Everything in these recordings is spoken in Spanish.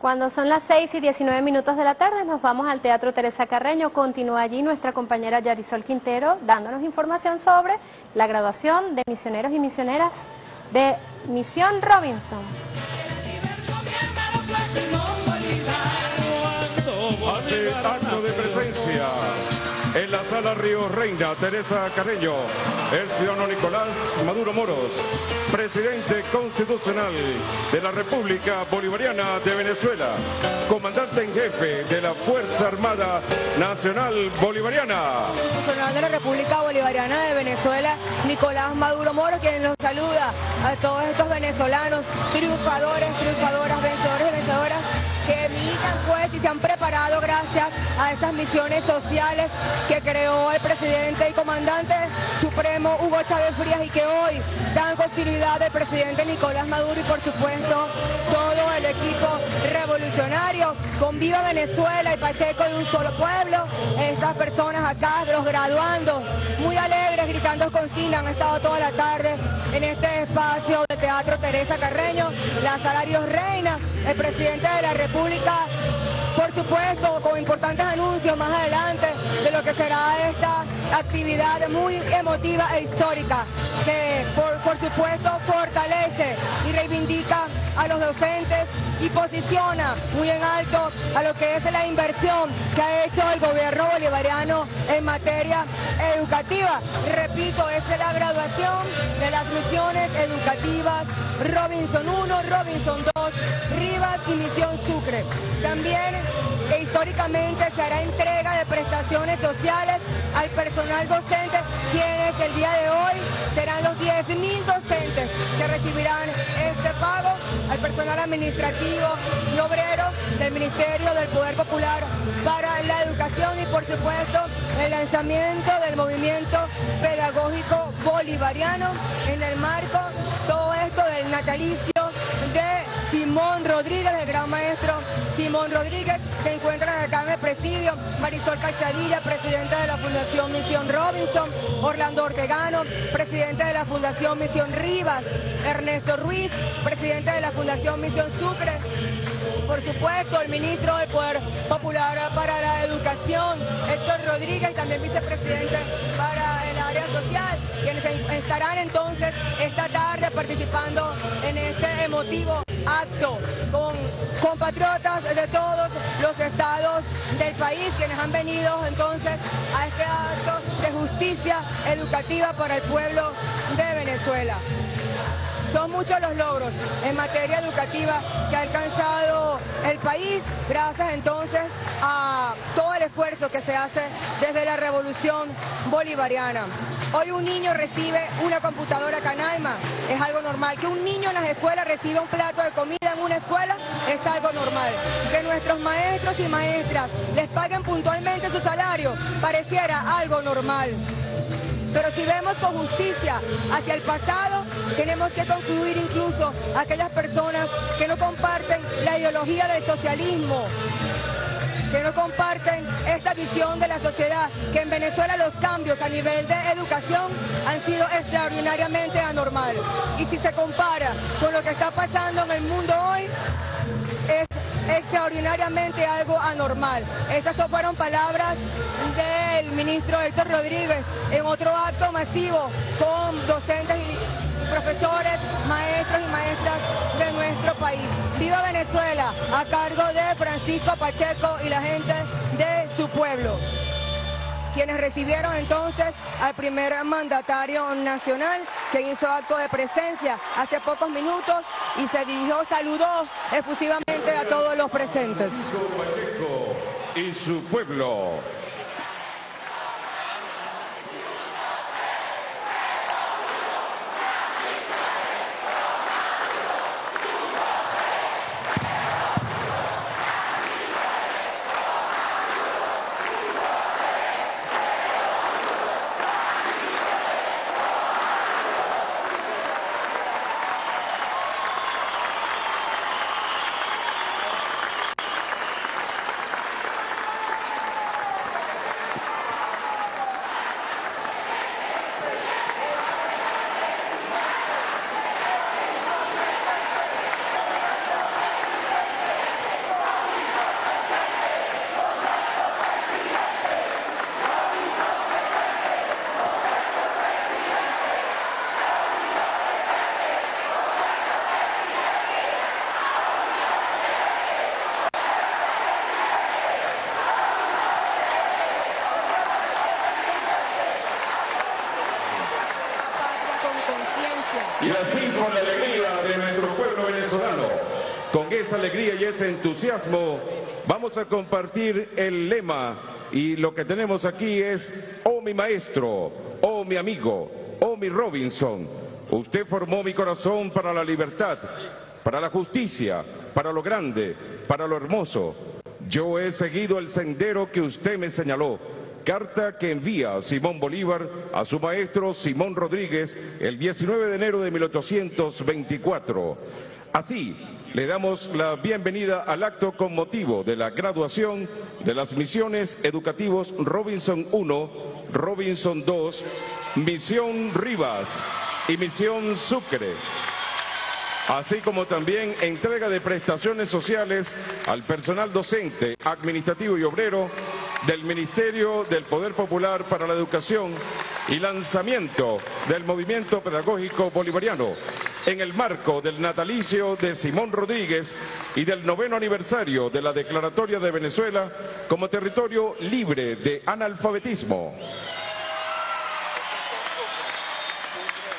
Cuando son las 6 y 19 minutos de la tarde nos vamos al Teatro Teresa Carreño. Continúa allí nuestra compañera Yarisol Quintero dándonos información sobre la graduación de misioneros y misioneras de Misión Robinson. Sala Río Reina, Teresa Carreño, el ciudadano Nicolás Maduro Moros, presidente constitucional de la República Bolivariana de Venezuela, comandante en jefe de la Fuerza Armada Nacional Bolivariana. Constitucional de la República Bolivariana de Venezuela, Nicolás Maduro Moros, quien nos saluda a todos estos venezolanos, triunfadores, triunfadoras, vencedores y vencedoras que militan pues y se han preparado gracias a estas misiones sociales que creó el presidente y comandante supremo Hugo Chávez Frías y que hoy dan continuidad al presidente Nicolás Maduro y por supuesto todo el equipo revolucionario con Viva Venezuela y Pacheco de un solo pueblo. Estas personas acá, los graduando, muy alegres, gritando consigna, han estado toda la tarde en este espacio de Teatro Teresa Carreño, la Salarios Reina, el presidente de la República por supuesto, con importantes anuncios más adelante de lo que será esta actividad muy emotiva e histórica, que por, supuesto fortalece y reivindica a los docentes y posiciona muy en alto a lo que es la inversión que ha hecho el gobierno bolivariano en materia educativa. Repito, es la graduación de las misiones educativas Robinson 1, Robinson 2, Rivas y Misión Sucre. También e históricamente se hará entrega de prestaciones sociales al personal docente, quienes el día de hoy serán los 10.000 docentes que recibirán este pago al personal administrativo y obrero del Ministerio del Poder Popular para la educación y por supuesto el lanzamiento del movimiento pedagógico bolivariano en el marco todo esto del natalicio de Simón Rodríguez, el gran maestro Simón Rodríguez, se encuentran acá en el presidio, Marisol Cachadilla, presidenta de la Fundación Misión Robinson, Orlando Ortegano, presidente de la Fundación Misión Rivas, Ernesto Ruiz, presidente de la Fundación Misión Sucre, por supuesto, el ministro del Poder Popular para la Educación, Héctor Rodríguez, también vicepresidente para el área social, quienes estarán entonces esta tarde participando en este emotivo acto con compatriotas de todos los estados del país, quienes han venido entonces a este acto de justicia educativa para el pueblo de Venezuela. Son muchos los logros en materia educativa que ha alcanzado el país, gracias entonces a todo el esfuerzo que se hace desde la revolución bolivariana. Hoy un niño recibe una computadora Canaima, es algo normal. Que un niño en las escuelas reciba un plato de comida en una escuela es algo normal. Que nuestros maestros y maestras les paguen puntualmente su salario pareciera algo normal. Pero si vemos con justicia hacia el pasado, tenemos que concluir incluso a aquellas personas que no comparten la ideología del socialismo, que no comparten esta visión de la sociedad, que en Venezuela los cambios a nivel de educación han sido extraordinariamente anormal. Y si se compara con lo que está pasando en el mundo hoy, extraordinariamente algo anormal. Estas fueron palabras del ministro Héctor Rodríguez en otro acto masivo con docentes y profesores, maestros y maestras de nuestro país. Viva Venezuela, a cargo de Francisco Pacheco y la gente de su pueblo quienes recibieron entonces al primer mandatario nacional que hizo acto de presencia hace pocos minutos y se dirigió, saludó efusivamente a todos los presentes. Y su pueblo. Entusiasmo, vamos a compartir el lema y lo que tenemos aquí es, oh mi maestro, oh mi amigo, oh mi Robinson, usted formó mi corazón para la libertad, para la justicia, para lo grande, para lo hermoso. Yo he seguido el sendero que usted me señaló. Carta que envía Simón Bolívar a su maestro Simón Rodríguez el 19 de enero de 1824. Así, le damos la bienvenida al acto con motivo de la graduación de las misiones educativos Robinson 1, Robinson 2, Misión Rivas y Misión Sucre. Así como también entrega de prestaciones sociales al personal docente, administrativo y obrero del Ministerio del Poder Popular para la Educación y lanzamiento del movimiento pedagógico bolivariano en el marco del natalicio de Simón Rodríguez y del noveno aniversario de la declaratoria de Venezuela como territorio libre de analfabetismo.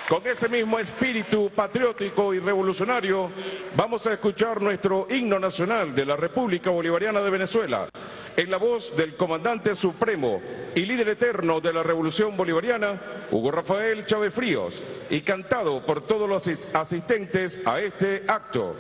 Con ese mismo espíritu patriótico y revolucionario, vamos a escuchar nuestro himno nacional de la República Bolivariana de Venezuela, en la voz del comandante supremo y líder eterno de la Revolución Bolivariana, Hugo Rafael Chávez Fríos, y cantado por todos los asistentes a este acto.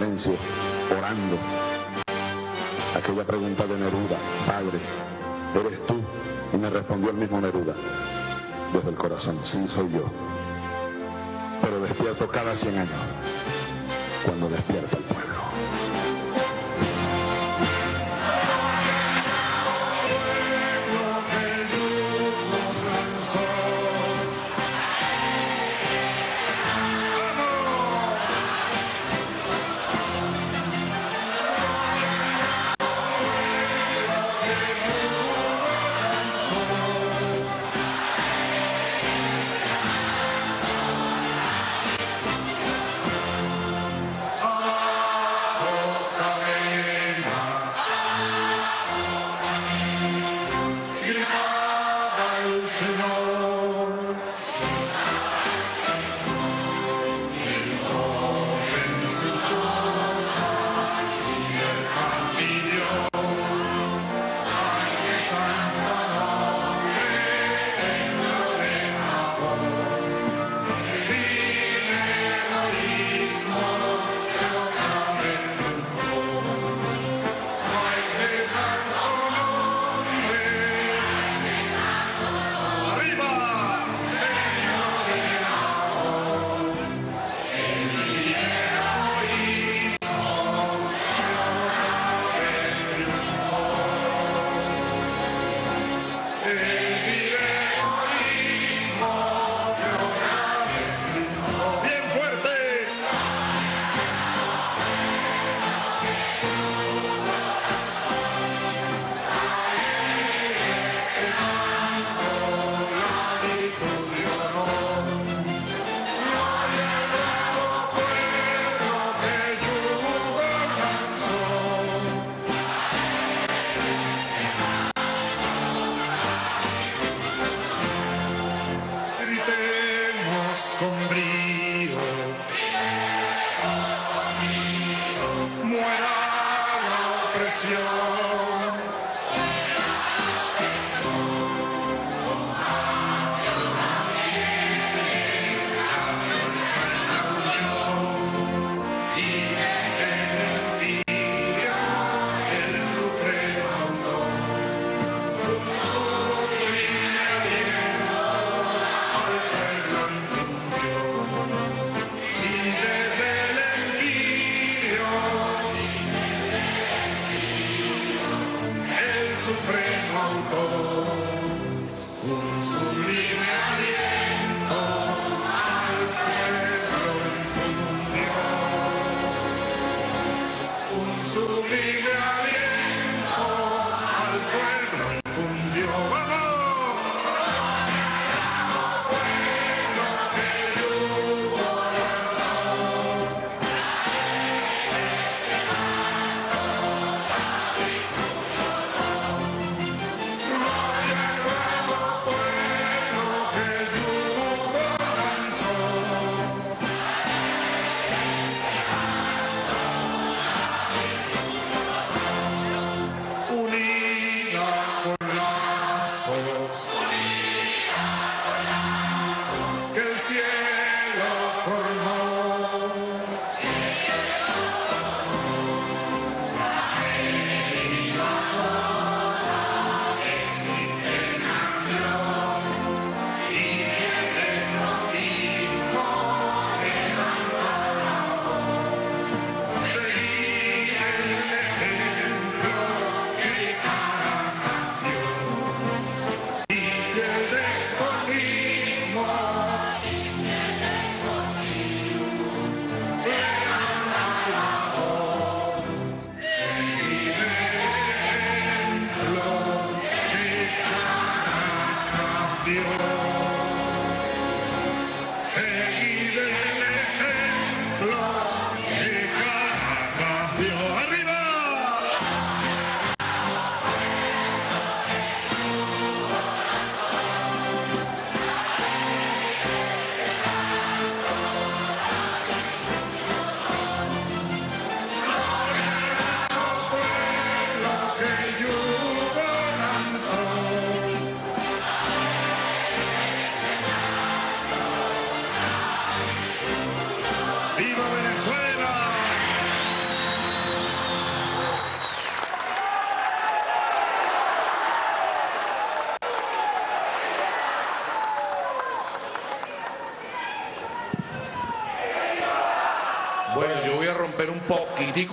Orando. Aquella pregunta de Neruda, Padre, ¿eres tú? Y me respondió el mismo Neruda, desde el corazón, sí soy yo. Pero despierto cada 100 años, cuando despierta el pueblo.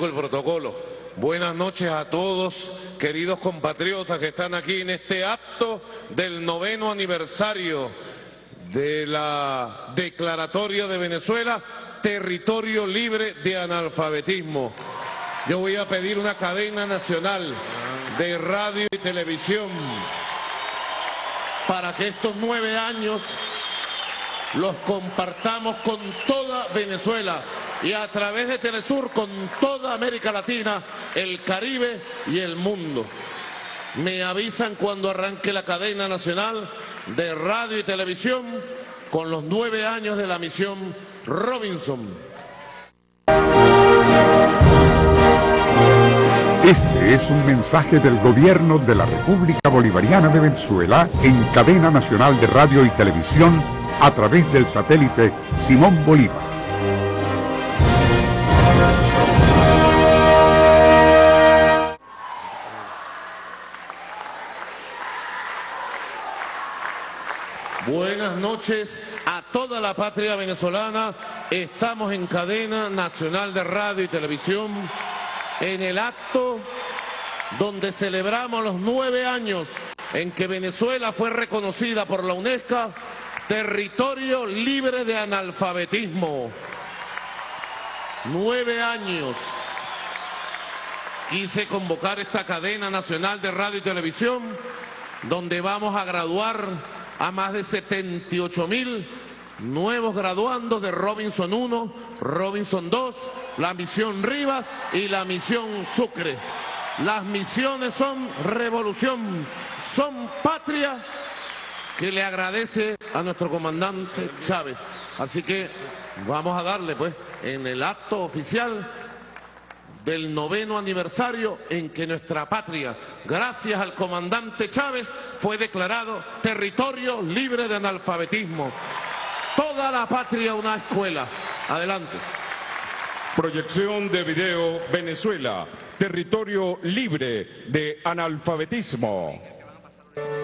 El protocolo. Buenas noches a todos, queridos compatriotas que están aquí en este acto del noveno aniversario de la declaratoria de Venezuela, territorio libre de analfabetismo. Yo voy a pedir una cadena nacional de radio y televisión para que estos nueve años los compartamos con toda Venezuela y a través de Telesur con toda América Latina, el Caribe y el mundo. Me avisan cuando arranque la cadena nacional de radio y televisión con los nueve años de la misión Robinson. Este es un mensaje del gobierno de la República Bolivariana de Venezuela en cadena nacional de radio y televisión a través del satélite Simón Bolívar. Noches a toda la patria venezolana. Estamos en cadena nacional de radio y televisión en el acto donde celebramos los nueve años en que Venezuela fue reconocida por la UNESCO territorio libre de analfabetismo. Nueve años. Quise convocar esta cadena nacional de radio y televisión donde vamos a graduar a más de 78 mil nuevos graduandos de Robinson 1, Robinson 2, la misión Rivas y la misión Sucre. Las misiones son revolución, son patria que le agradece a nuestro comandante Chávez. Así que vamos a darle pues en el acto oficial del noveno aniversario en que nuestra patria, gracias al comandante Chávez, fue declarado territorio libre de analfabetismo. Toda la patria una escuela. Adelante. Proyección de video Venezuela, territorio libre de analfabetismo.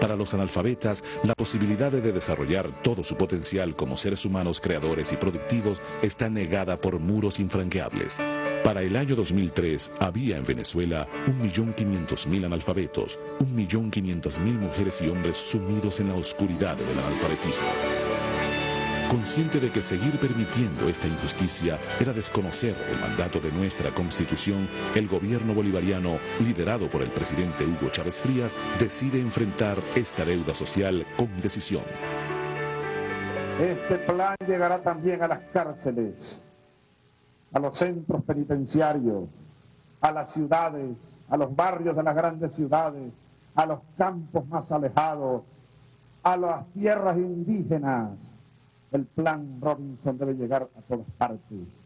Para los analfabetas, la posibilidad de desarrollar todo su potencial como seres humanos creadores y productivos está negada por muros infranqueables. Para el año 2003 había en Venezuela 1.500.000 analfabetos, 1.500.000 mujeres y hombres sumidos en la oscuridad del analfabetismo. Consciente de que seguir permitiendo esta injusticia era desconocer el mandato de nuestra Constitución, el gobierno bolivariano, liderado por el presidente Hugo Chávez Frías, decide enfrentar esta deuda social con decisión. Este plan llegará también a las cárceles, a los centros penitenciarios, a las ciudades, a los barrios de las grandes ciudades, a los campos más alejados, a las tierras indígenas el plan Robinson debe llegar a todas partes,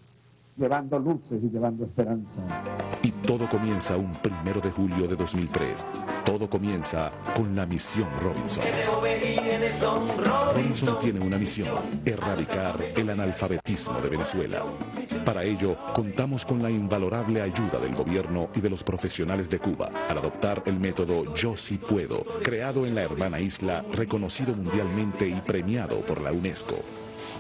llevando luces y llevando esperanza. Y todo comienza un primero de julio de 2003. Todo comienza con la misión Robinson. Robinson tiene una misión, erradicar el analfabetismo de Venezuela. Para ello, contamos con la invalorable ayuda del gobierno y de los profesionales de Cuba al adoptar el método Yo sí puedo, creado en la hermana isla, reconocido mundialmente y premiado por la UNESCO.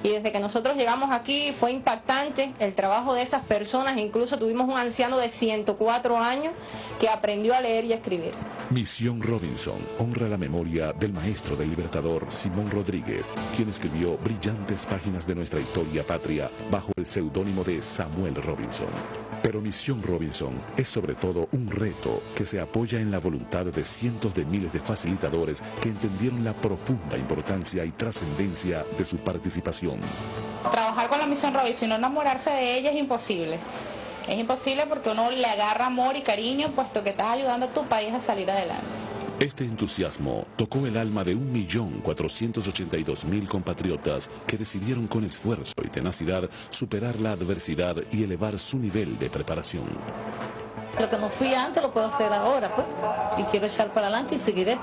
Y desde que nosotros llegamos aquí fue impactante el trabajo de esas personas, incluso tuvimos un anciano de 104 años que aprendió a leer y a escribir. Misión Robinson honra la memoria del maestro del libertador Simón Rodríguez, quien escribió brillantes páginas de nuestra historia patria bajo el seudónimo de Samuel Robinson. Pero Misión Robinson es sobre todo un reto que se apoya en la voluntad de cientos de miles de facilitadores que entendieron la profunda importancia y trascendencia de su participación. Trabajar con la Misión Robinson y no enamorarse de ella es imposible. Es imposible porque uno le agarra amor y cariño puesto que estás ayudando a tu país a salir adelante. Este entusiasmo tocó el alma de 1.482.000 compatriotas que decidieron con esfuerzo y tenacidad superar la adversidad y elevar su nivel de preparación. Lo que no fui antes lo puedo hacer ahora, pues, y quiero echar para adelante y seguiré.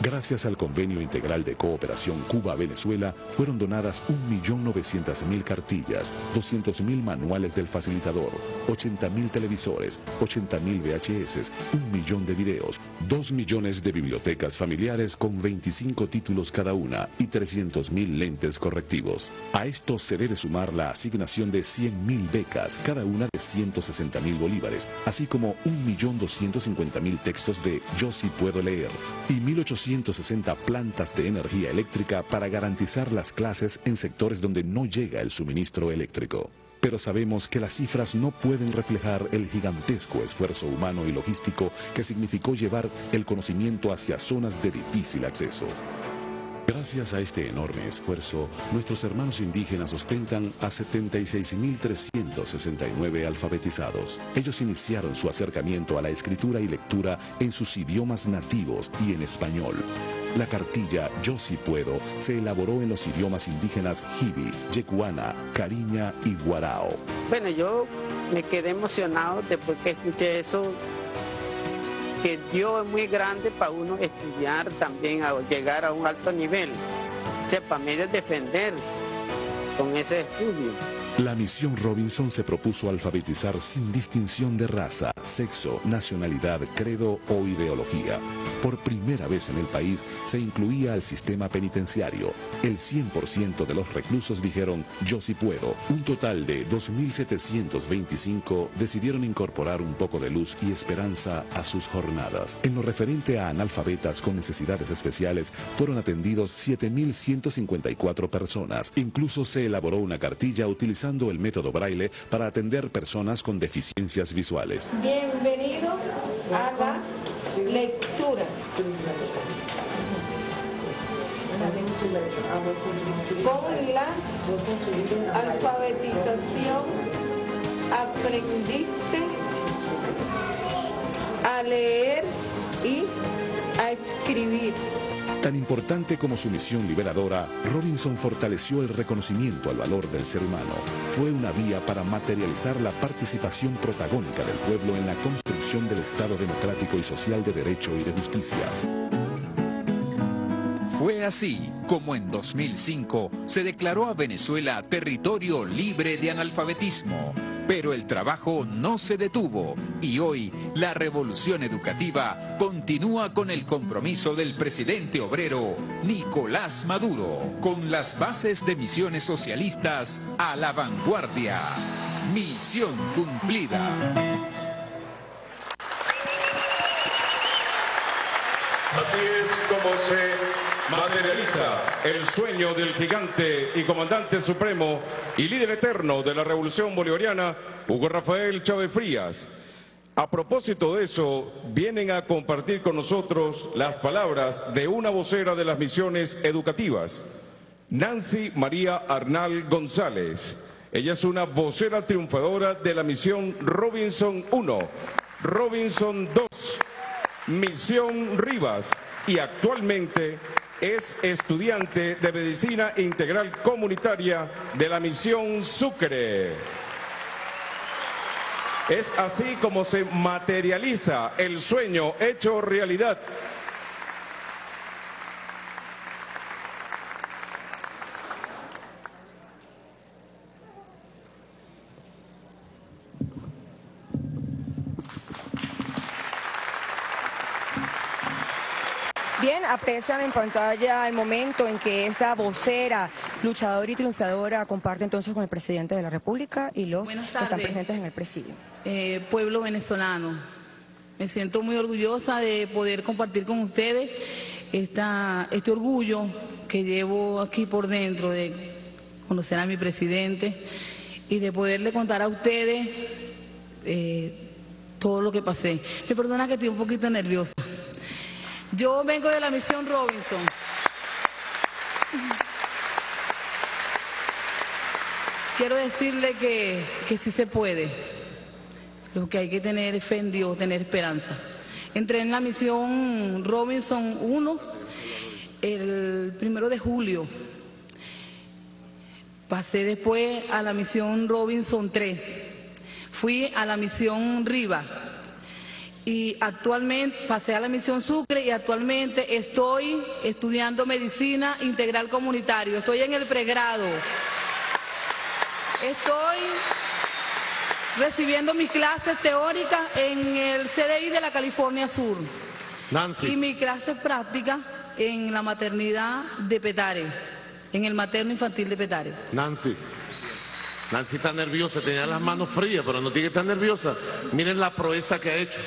Gracias al Convenio Integral de Cooperación Cuba-Venezuela, fueron donadas 1.900.000 cartillas, 200.000 manuales del facilitador, 80.000 televisores, 80.000 VHS, un millón de videos, 2 millones de bibliotecas familiares con 25 títulos cada una y 300.000 lentes correctivos. A esto se debe sumar la asignación de 100.000 becas, cada una de 160.000 bolívares, así como 1.250.000 textos de Yo sí puedo leer y 1.860 plantas de energía eléctrica para garantizar las clases en sectores donde no llega el suministro eléctrico. Pero sabemos que las cifras no pueden reflejar el gigantesco esfuerzo humano y logístico que significó llevar el conocimiento hacia zonas de difícil acceso. Gracias a este enorme esfuerzo, nuestros hermanos indígenas ostentan a 76.369 alfabetizados. Ellos iniciaron su acercamiento a la escritura y lectura en sus idiomas nativos y en español. La cartilla Yo sí puedo se elaboró en los idiomas indígenas Hibi, Yecuana, Cariña y Guarao. Bueno, yo me quedé emocionado después que escuché eso que Dios es muy grande para uno estudiar también, llegar a un alto nivel. Para mí defender con ese estudio. La misión Robinson se propuso alfabetizar sin distinción de raza, sexo, nacionalidad, credo o ideología. Por primera vez en el país se incluía al sistema penitenciario. El 100% de los reclusos dijeron yo sí puedo. Un total de 2.725 decidieron incorporar un poco de luz y esperanza a sus jornadas. En lo referente a analfabetas con necesidades especiales, fueron atendidos 7.154 personas. Incluso se elaboró una cartilla utilizando el método braille para atender personas con deficiencias visuales. Bienvenido a la lectura. Con la alfabetización aprendiste a leer y a escribir. Tan importante como su misión liberadora, Robinson fortaleció el reconocimiento al valor del ser humano. Fue una vía para materializar la participación protagónica del pueblo en la construcción del Estado democrático y social de derecho y de justicia. Fue así como en 2005 se declaró a Venezuela territorio libre de analfabetismo. Pero el trabajo no se detuvo y hoy la revolución educativa continúa con el compromiso del presidente obrero Nicolás Maduro con las bases de misiones socialistas a la vanguardia. Misión cumplida. Así es como se materializa el sueño del gigante y comandante supremo y líder eterno de la revolución bolivariana, Hugo Rafael Chávez Frías. A propósito de eso, vienen a compartir con nosotros las palabras de una vocera de las misiones educativas, Nancy María Arnal González. Ella es una vocera triunfadora de la misión Robinson 1, Robinson 2, Misión Rivas y actualmente es estudiante de Medicina Integral Comunitaria de la Misión Sucre. Es así como se materializa el sueño hecho realidad Aprecian en pantalla el momento en que esta vocera, luchadora y triunfadora comparte entonces con el presidente de la República y los que están presentes en el presidio. Eh, pueblo venezolano, me siento muy orgullosa de poder compartir con ustedes esta, este orgullo que llevo aquí por dentro de conocer a mi presidente y de poderle contar a ustedes eh, todo lo que pasé. Me perdona que estoy un poquito nerviosa. Yo vengo de la misión Robinson. Quiero decirle que, que sí se puede. Lo que hay que tener es fe en Dios, tener esperanza. Entré en la misión Robinson 1 el primero de julio. Pasé después a la misión Robinson 3. Fui a la misión Riva y actualmente pasé a la misión Sucre y actualmente estoy estudiando medicina integral comunitario. Estoy en el pregrado. Estoy recibiendo mis clases teóricas en el CDI de la California Sur. Nancy. Y mi clase práctica en la maternidad de Petare, en el materno infantil de Petare. Nancy. Nancy está nerviosa, tenía las manos frías, pero no tiene que estar nerviosa. Miren la proeza que ha hecho.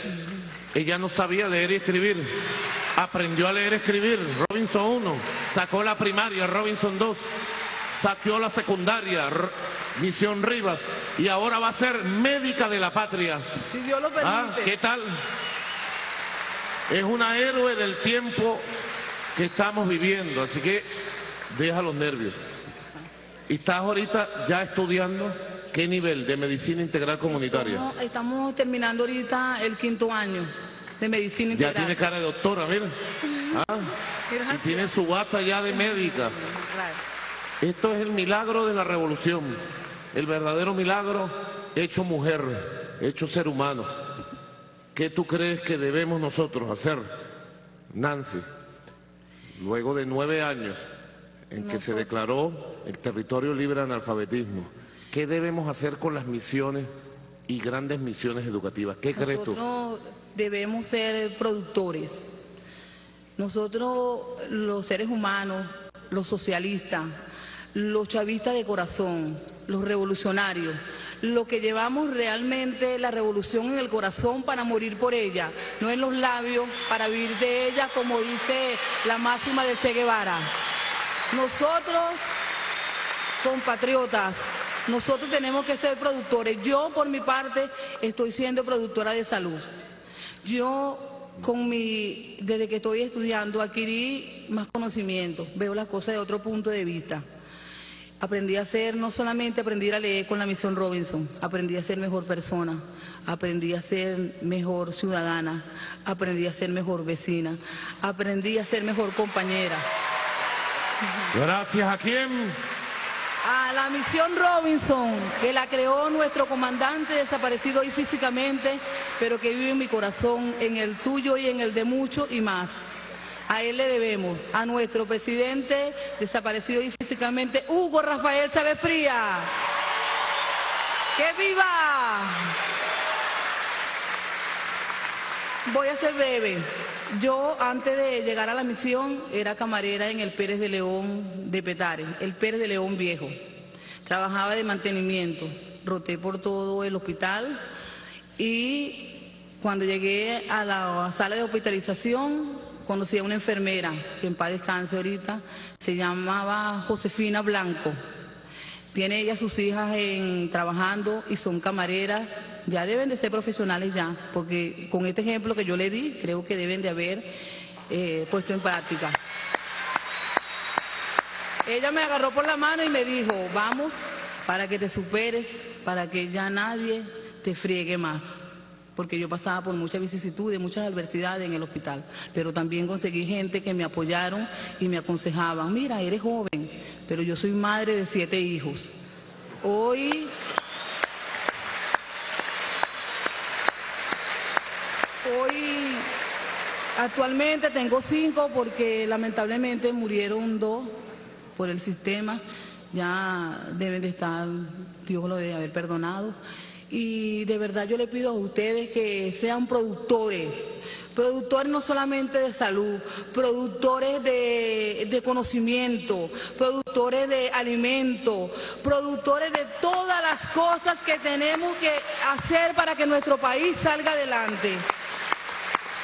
Ella no sabía leer y escribir. Aprendió a leer y escribir. Robinson 1. Sacó la primaria, Robinson 2. Saqueó la secundaria, Misión Rivas. Y ahora va a ser médica de la patria. Si Dios lo permite. Ah, ¿Qué tal? Es una héroe del tiempo que estamos viviendo, así que deja los nervios. ¿Y estás ahorita ya estudiando qué nivel de medicina integral comunitaria? Estamos, estamos terminando ahorita el quinto año de medicina Ya integral. tiene cara de doctora, mira. Ah, y tiene su bata ya de médica. Esto es el milagro de la revolución, el verdadero milagro hecho mujer, hecho ser humano. ¿Qué tú crees que debemos nosotros hacer, Nancy, luego de nueve años en que se declaró el territorio libre de analfabetismo? ¿Qué debemos hacer con las misiones y grandes misiones educativas? ¿Qué crees tú? Nosotros debemos ser productores. Nosotros, los seres humanos, los socialistas, los chavistas de corazón, los revolucionarios, los que llevamos realmente la revolución en el corazón para morir por ella, no en los labios para vivir de ella, como dice la máxima de Che Guevara. Nosotros compatriotas, nosotros tenemos que ser productores. Yo, por mi parte, estoy siendo productora de salud. Yo, con mi, desde que estoy estudiando, adquirí más conocimiento, veo las cosas de otro punto de vista. Aprendí a ser, no solamente aprendí a leer con la misión Robinson, aprendí a ser mejor persona, aprendí a ser mejor ciudadana, aprendí a ser mejor vecina, aprendí a ser mejor compañera. Gracias a quién? A la misión Robinson, que la creó nuestro comandante desaparecido hoy físicamente, pero que vive en mi corazón, en el tuyo y en el de muchos y más. A él le debemos, a nuestro presidente desaparecido hoy físicamente, Hugo Rafael Chávez Fría. ¡Que viva! Voy a ser breve. Yo, antes de llegar a la misión, era camarera en el Pérez de León de Petare, el Pérez de León viejo. Trabajaba de mantenimiento, roté por todo el hospital y cuando llegué a la sala de hospitalización conocí a una enfermera, que en paz descanse ahorita, se llamaba Josefina Blanco. Tiene ella sus hijas en, trabajando y son camareras, ya deben de ser profesionales ya, porque con este ejemplo que yo le di, creo que deben de haber eh, puesto en práctica. Ella me agarró por la mano y me dijo, vamos para que te superes, para que ya nadie te friegue más. Porque yo pasaba por muchas vicisitudes, muchas adversidades en el hospital. Pero también conseguí gente que me apoyaron y me aconsejaban, mira, eres joven, pero yo soy madre de siete hijos. Hoy Hoy, actualmente tengo cinco porque lamentablemente murieron dos por el sistema. Ya deben de estar, Dios lo debe haber perdonado. Y de verdad yo le pido a ustedes que sean productores, productores no solamente de salud, productores de, conocimiento, productores de alimento, productores de todas las cosas que tenemos que hacer para que nuestro país salga adelante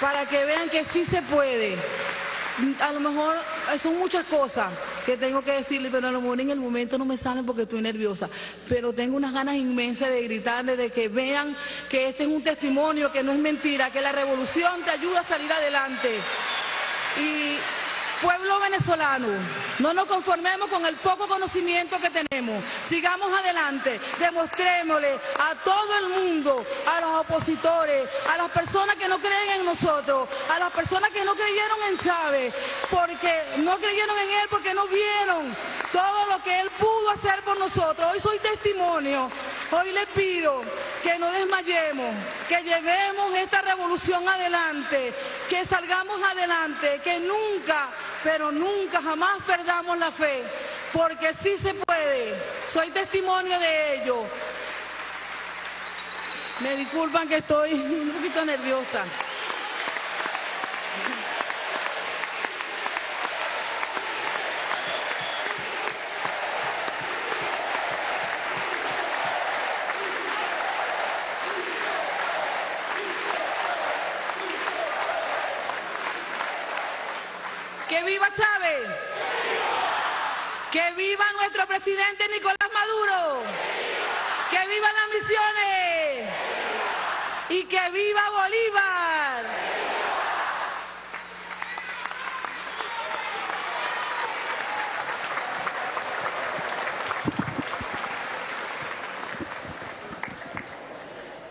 para que vean que sí se puede. A lo mejor eh, son muchas cosas que tengo que decirle, pero a lo mejor en el momento no me salen porque estoy nerviosa. Pero tengo unas ganas inmensas de gritarle, de que vean que este es un testimonio, que no es mentira, que la revolución te ayuda a salir adelante. Y pueblo venezolano, no nos conformemos con el poco conocimiento que tenemos. Sigamos adelante, demostrémosle a todo el mundo, a los opositores, a las personas que no creen en nosotros, a las personas que no creyeron en Chávez, porque no creyeron en él porque no vieron todo lo que Él pudo hacer por nosotros. Hoy soy testimonio. Hoy le pido que no desmayemos, que llevemos esta revolución adelante, que salgamos adelante, que nunca, pero nunca, jamás perdamos la fe, porque sí se puede. Soy testimonio de ello. Me disculpan que estoy un poquito nerviosa. ¡Que viva Chávez! ¡Que viva nuestro presidente Nicolás Maduro! ¡Que vivan las misiones! ¡Y que viva Bolívar!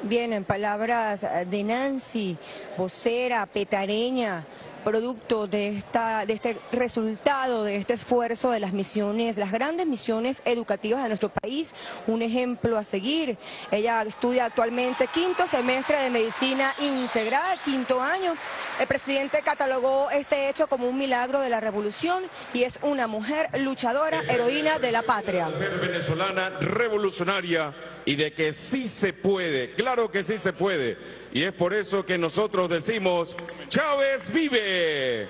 Bien, en palabras de Nancy, vocera, petareña, producto de, esta, de este resultado, de este esfuerzo de las misiones, las grandes misiones educativas de nuestro país, un ejemplo a seguir. Ella estudia actualmente quinto semestre de medicina integral, quinto año. El presidente catalogó este hecho como un milagro de la revolución y es una mujer luchadora, heroína de la patria. Mujer venezolana revolucionaria y de que sí se puede, claro que sí se puede. Y es por eso que nosotros decimos, Chávez vive.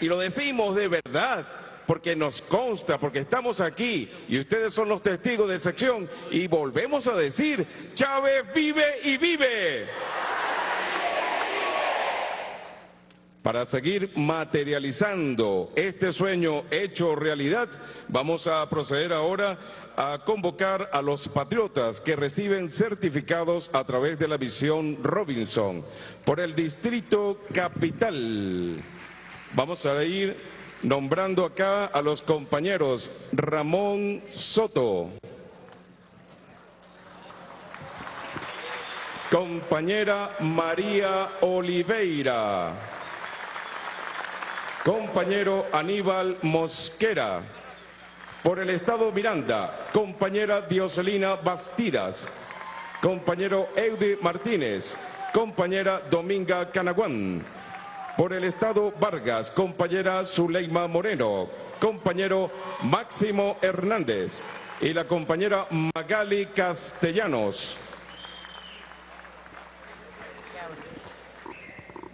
Y lo decimos de verdad, porque nos consta, porque estamos aquí y ustedes son los testigos de sección y volvemos a decir, Chávez vive y vive. Para seguir materializando este sueño hecho realidad, vamos a proceder ahora a convocar a los patriotas que reciben certificados a través de la misión Robinson por el Distrito Capital. Vamos a ir nombrando acá a los compañeros Ramón Soto. Compañera María Oliveira. Compañero Aníbal Mosquera. Por el Estado Miranda, compañera Dioselina Bastidas. Compañero Eudi Martínez. Compañera Dominga Canaguán. Por el Estado Vargas, compañera Zuleima Moreno. Compañero Máximo Hernández. Y la compañera Magali Castellanos.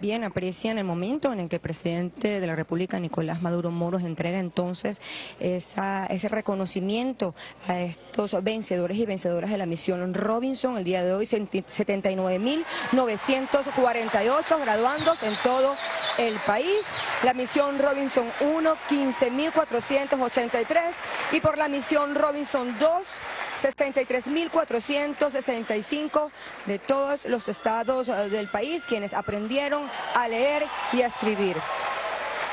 Bien aprecian el momento en el que el presidente de la República, Nicolás Maduro Moros, entrega entonces esa, ese reconocimiento a estos vencedores y vencedoras de la misión Robinson. El día de hoy, 79.948 graduandos en todo el país. La misión Robinson 1, 15.483 y por la misión Robinson 2, 63.465 de todos los estados eh, del país quienes aprendieron a leer y a escribir.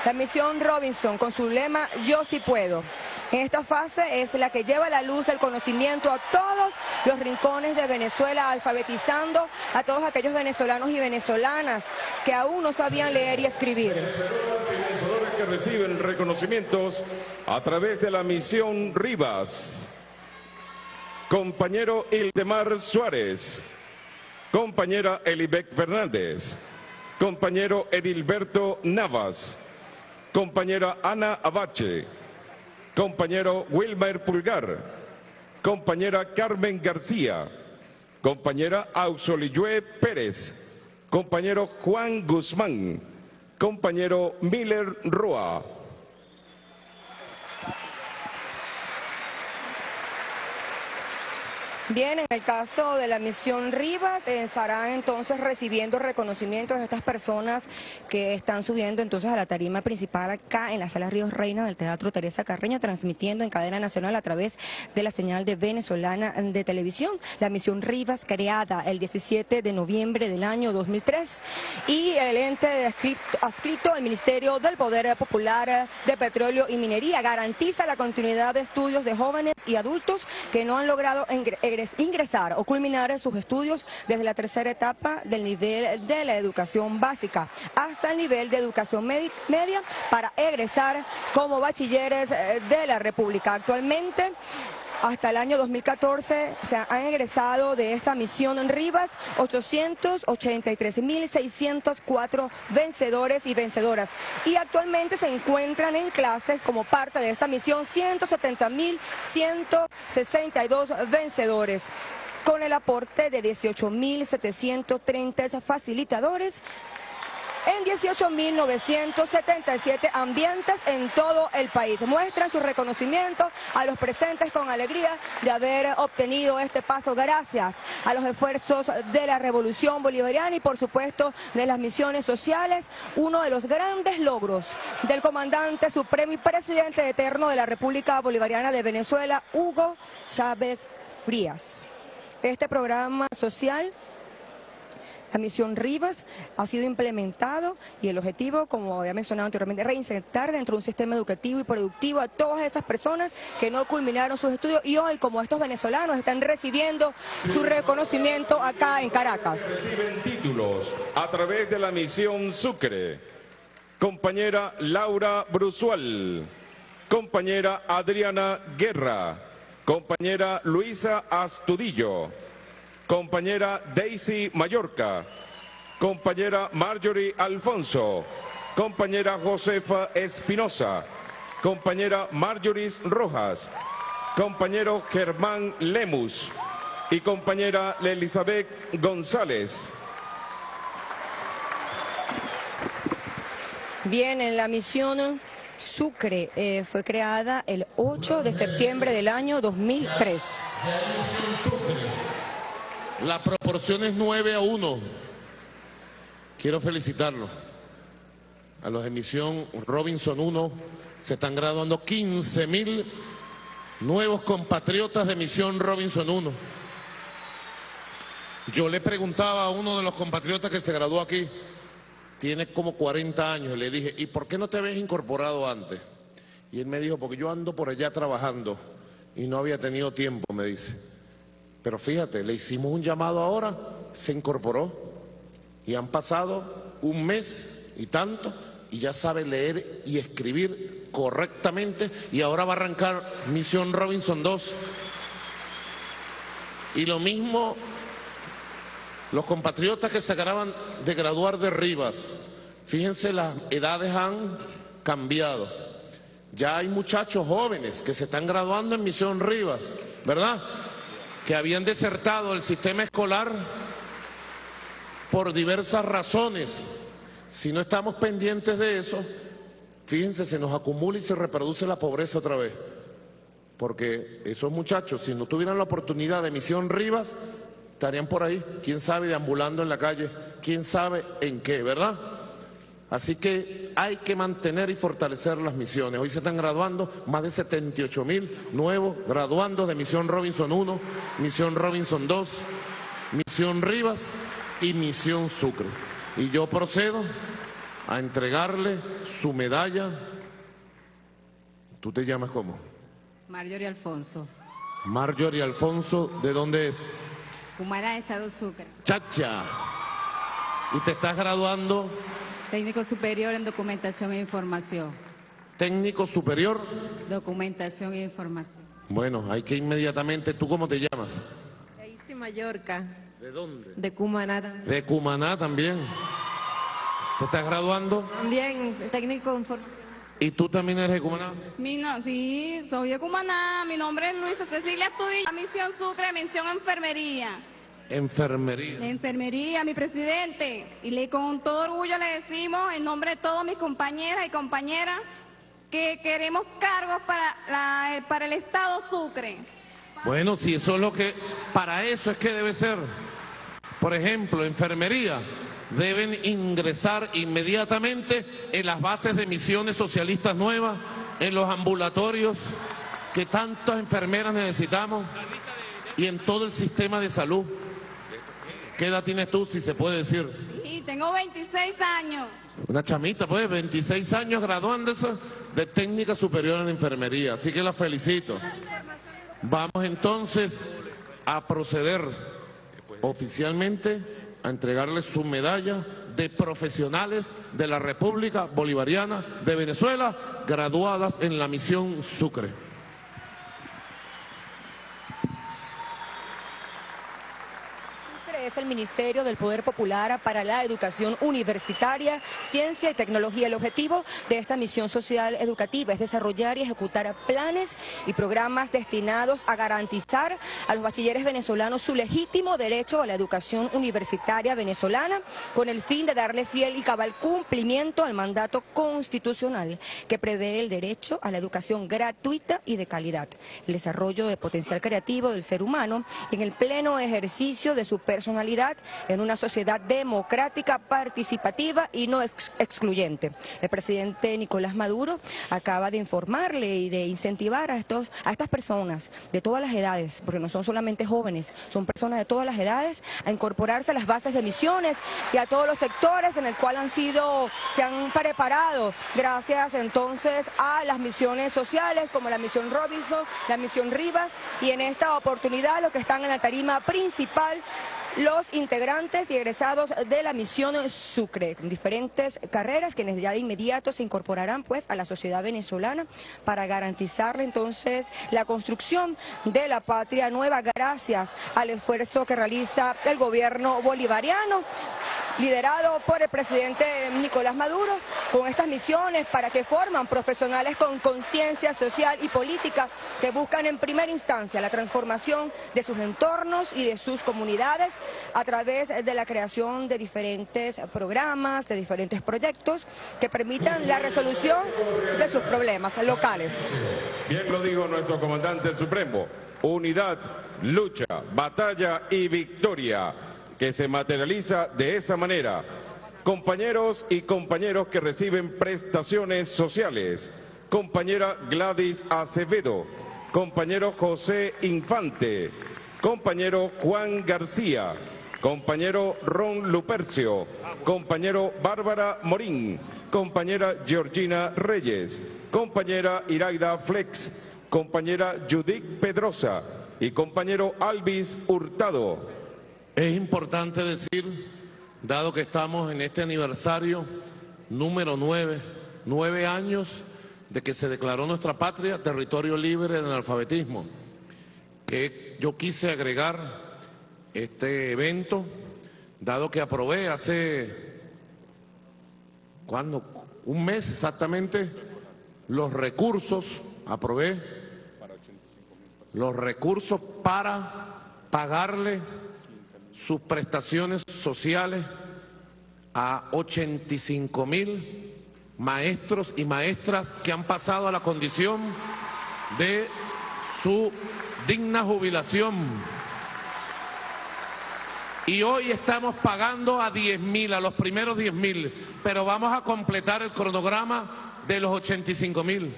La misión Robinson con su lema Yo sí puedo. En esta fase es la que lleva la luz del conocimiento a todos los rincones de Venezuela, alfabetizando a todos aquellos venezolanos y venezolanas que aún no sabían leer y escribir. Que reciben reconocimientos a través de la misión Rivas. Compañero Ildemar Suárez. Compañera Elibec Fernández. Compañero Edilberto Navas. Compañera Ana Abache. Compañero Wilmer Pulgar. Compañera Carmen García. Compañera Auxolillue Pérez. Compañero Juan Guzmán. Compañero Miller Roa. Bien, en el caso de la misión Rivas, estarán entonces recibiendo reconocimientos de estas personas que están subiendo entonces a la tarima principal acá en la sala Ríos Reina del Teatro Teresa Carreño, transmitiendo en cadena nacional a través de la señal de venezolana de televisión. La misión Rivas, creada el 17 de noviembre del año 2003, y el ente adscrito, adscrito al Ministerio del Poder Popular de Petróleo y Minería, garantiza la continuidad de estudios de jóvenes y adultos que no han logrado ingresar ingresar o culminar sus estudios desde la tercera etapa del nivel de la educación básica hasta el nivel de educación media para egresar como bachilleres eh, de la República. Actualmente hasta el año 2014 se han egresado de esta misión en Rivas 883.604 vencedores y vencedoras. Y actualmente se encuentran en clases como parte de esta misión 170.162 vencedores con el aporte de 18.730 facilitadores en 18.977 ambientes en todo el país. Muestran su reconocimiento a los presentes con alegría de haber obtenido este paso gracias a los esfuerzos de la revolución bolivariana y por supuesto de las misiones sociales, uno de los grandes logros del comandante supremo y presidente eterno de la República Bolivariana de Venezuela, Hugo Chávez Frías. Este programa social la misión Rivas ha sido implementado y el objetivo, como había mencionado anteriormente, es reinsertar dentro de un sistema educativo y productivo a todas esas personas que no culminaron sus estudios y hoy, como estos venezolanos, están recibiendo su reconocimiento acá en Caracas. Reciben títulos a través de la misión Sucre. Compañera Laura Brusual, compañera Adriana Guerra, compañera Luisa Astudillo compañera Daisy Mallorca, compañera Marjorie Alfonso, compañera Josefa Espinosa, compañera Marjorie Rojas, compañero Germán Lemus. Y compañera Elizabeth González. Bien, en la misión Sucre eh, fue creada el 8 de septiembre del año 2003. La proporción es 9 a 1. Quiero felicitarlo. A los de emisión Robinson 1 se están graduando 15 mil nuevos compatriotas de emisión Robinson 1. Yo le preguntaba a uno de los compatriotas que se graduó aquí, tiene como 40 años, y le dije, ¿y por qué no te habías incorporado antes? Y él me dijo, porque yo ando por allá trabajando y no había tenido tiempo, me dice. Pero fíjate, le hicimos un llamado ahora, se incorporó y han pasado un mes y tanto y ya sabe leer y escribir correctamente y ahora va a arrancar Misión Robinson 2. Y lo mismo los compatriotas que se acaban de graduar de Rivas. Fíjense, las edades han cambiado. Ya hay muchachos jóvenes que se están graduando en Misión Rivas, ¿verdad? Que habían desertado el sistema escolar por diversas razones. Si no estamos pendientes de eso, fíjense, se nos acumula y se reproduce la pobreza otra vez. Porque esos muchachos, si no tuvieran la oportunidad de Misión Rivas, estarían por ahí, quién sabe, deambulando en la calle, quién sabe en qué, ¿verdad? Así que hay que mantener y fortalecer las misiones. Hoy se están graduando más de 78 mil nuevos graduandos de Misión Robinson 1, Misión Robinson 2, Misión Rivas y Misión Sucre. Y yo procedo a entregarle su medalla. ¿Tú te llamas cómo? Marjorie Alfonso. Marjorie Alfonso, ¿de dónde es? Cumará, Estado Sucre. Chacha. ¿Y te estás graduando? Técnico superior en documentación e información. Técnico superior. Documentación e información. Bueno, hay que inmediatamente, ¿tú cómo te llamas? De Mallorca. ¿De dónde? De Cumaná. De Cumaná también. ¿Te estás graduando? También, técnico en información. ¿Y tú también eres de Cumaná? no, sí, soy de Cumaná. Mi nombre es Luisa Cecilia Tudilla. Misión Sucre, misión enfermería. Enfermería. enfermería, mi presidente. Y le, con todo orgullo le decimos, en nombre de todos mis compañeras y compañeras, que queremos cargos para, la, para el Estado Sucre. Bueno, si eso es lo que, para eso es que debe ser. Por ejemplo, enfermería, deben ingresar inmediatamente en las bases de misiones socialistas nuevas, en los ambulatorios, que tantas enfermeras necesitamos, y en todo el sistema de salud. ¿Qué edad tienes tú, si se puede decir? Sí, tengo 26 años. Una chamita, pues, 26 años graduándose de técnica superior en enfermería. Así que la felicito. Vamos entonces a proceder oficialmente a entregarles su medalla de profesionales de la República Bolivariana de Venezuela graduadas en la misión Sucre. Es el Ministerio del Poder Popular para la Educación Universitaria, Ciencia y Tecnología. El objetivo de esta misión social educativa es desarrollar y ejecutar planes y programas destinados a garantizar a los bachilleres venezolanos su legítimo derecho a la educación universitaria venezolana con el fin de darle fiel y cabal cumplimiento al mandato constitucional que prevé el derecho a la educación gratuita y de calidad, el desarrollo de potencial creativo del ser humano y en el pleno ejercicio de su personalidad en una sociedad democrática, participativa y no excluyente. El presidente Nicolás Maduro acaba de informarle y de incentivar a, estos, a estas personas de todas las edades, porque no son solamente jóvenes, son personas de todas las edades, a incorporarse a las bases de misiones y a todos los sectores en el cual han sido, se han preparado gracias entonces a las misiones sociales como la misión Robinson, la misión Rivas y en esta oportunidad los que están en la tarima principal los integrantes y egresados de la misión Sucre, con diferentes carreras que ya de inmediato se incorporarán pues a la sociedad venezolana para garantizarle entonces la construcción de la patria nueva gracias al esfuerzo que realiza el gobierno bolivariano liderado por el presidente Nicolás Maduro, con estas misiones para que forman profesionales con conciencia social y política que buscan en primera instancia la transformación de sus entornos y de sus comunidades a través de la creación de diferentes programas, de diferentes proyectos que permitan la resolución de sus problemas locales. Bien lo dijo nuestro comandante supremo, unidad, lucha, batalla y victoria que se materializa de esa manera. Compañeros y compañeros que reciben prestaciones sociales, compañera Gladys Acevedo, compañero José Infante, compañero Juan García, compañero Ron Lupercio, compañero Bárbara Morín, compañera Georgina Reyes, compañera Iraida Flex, compañera Judith Pedrosa. Y compañero Alvis Hurtado. Es importante decir, dado que estamos en este aniversario número nueve, nueve años de que se declaró nuestra patria territorio libre del analfabetismo, que yo quise agregar este evento, dado que aprobé hace, ¿cuándo? Un mes exactamente, los recursos, aprobé los recursos para pagarle sus prestaciones sociales a 85 mil maestros y maestras que han pasado a la condición de su digna jubilación. Y hoy estamos pagando a 10 mil, a los primeros 10 mil, pero vamos a completar el cronograma de los 85 mil.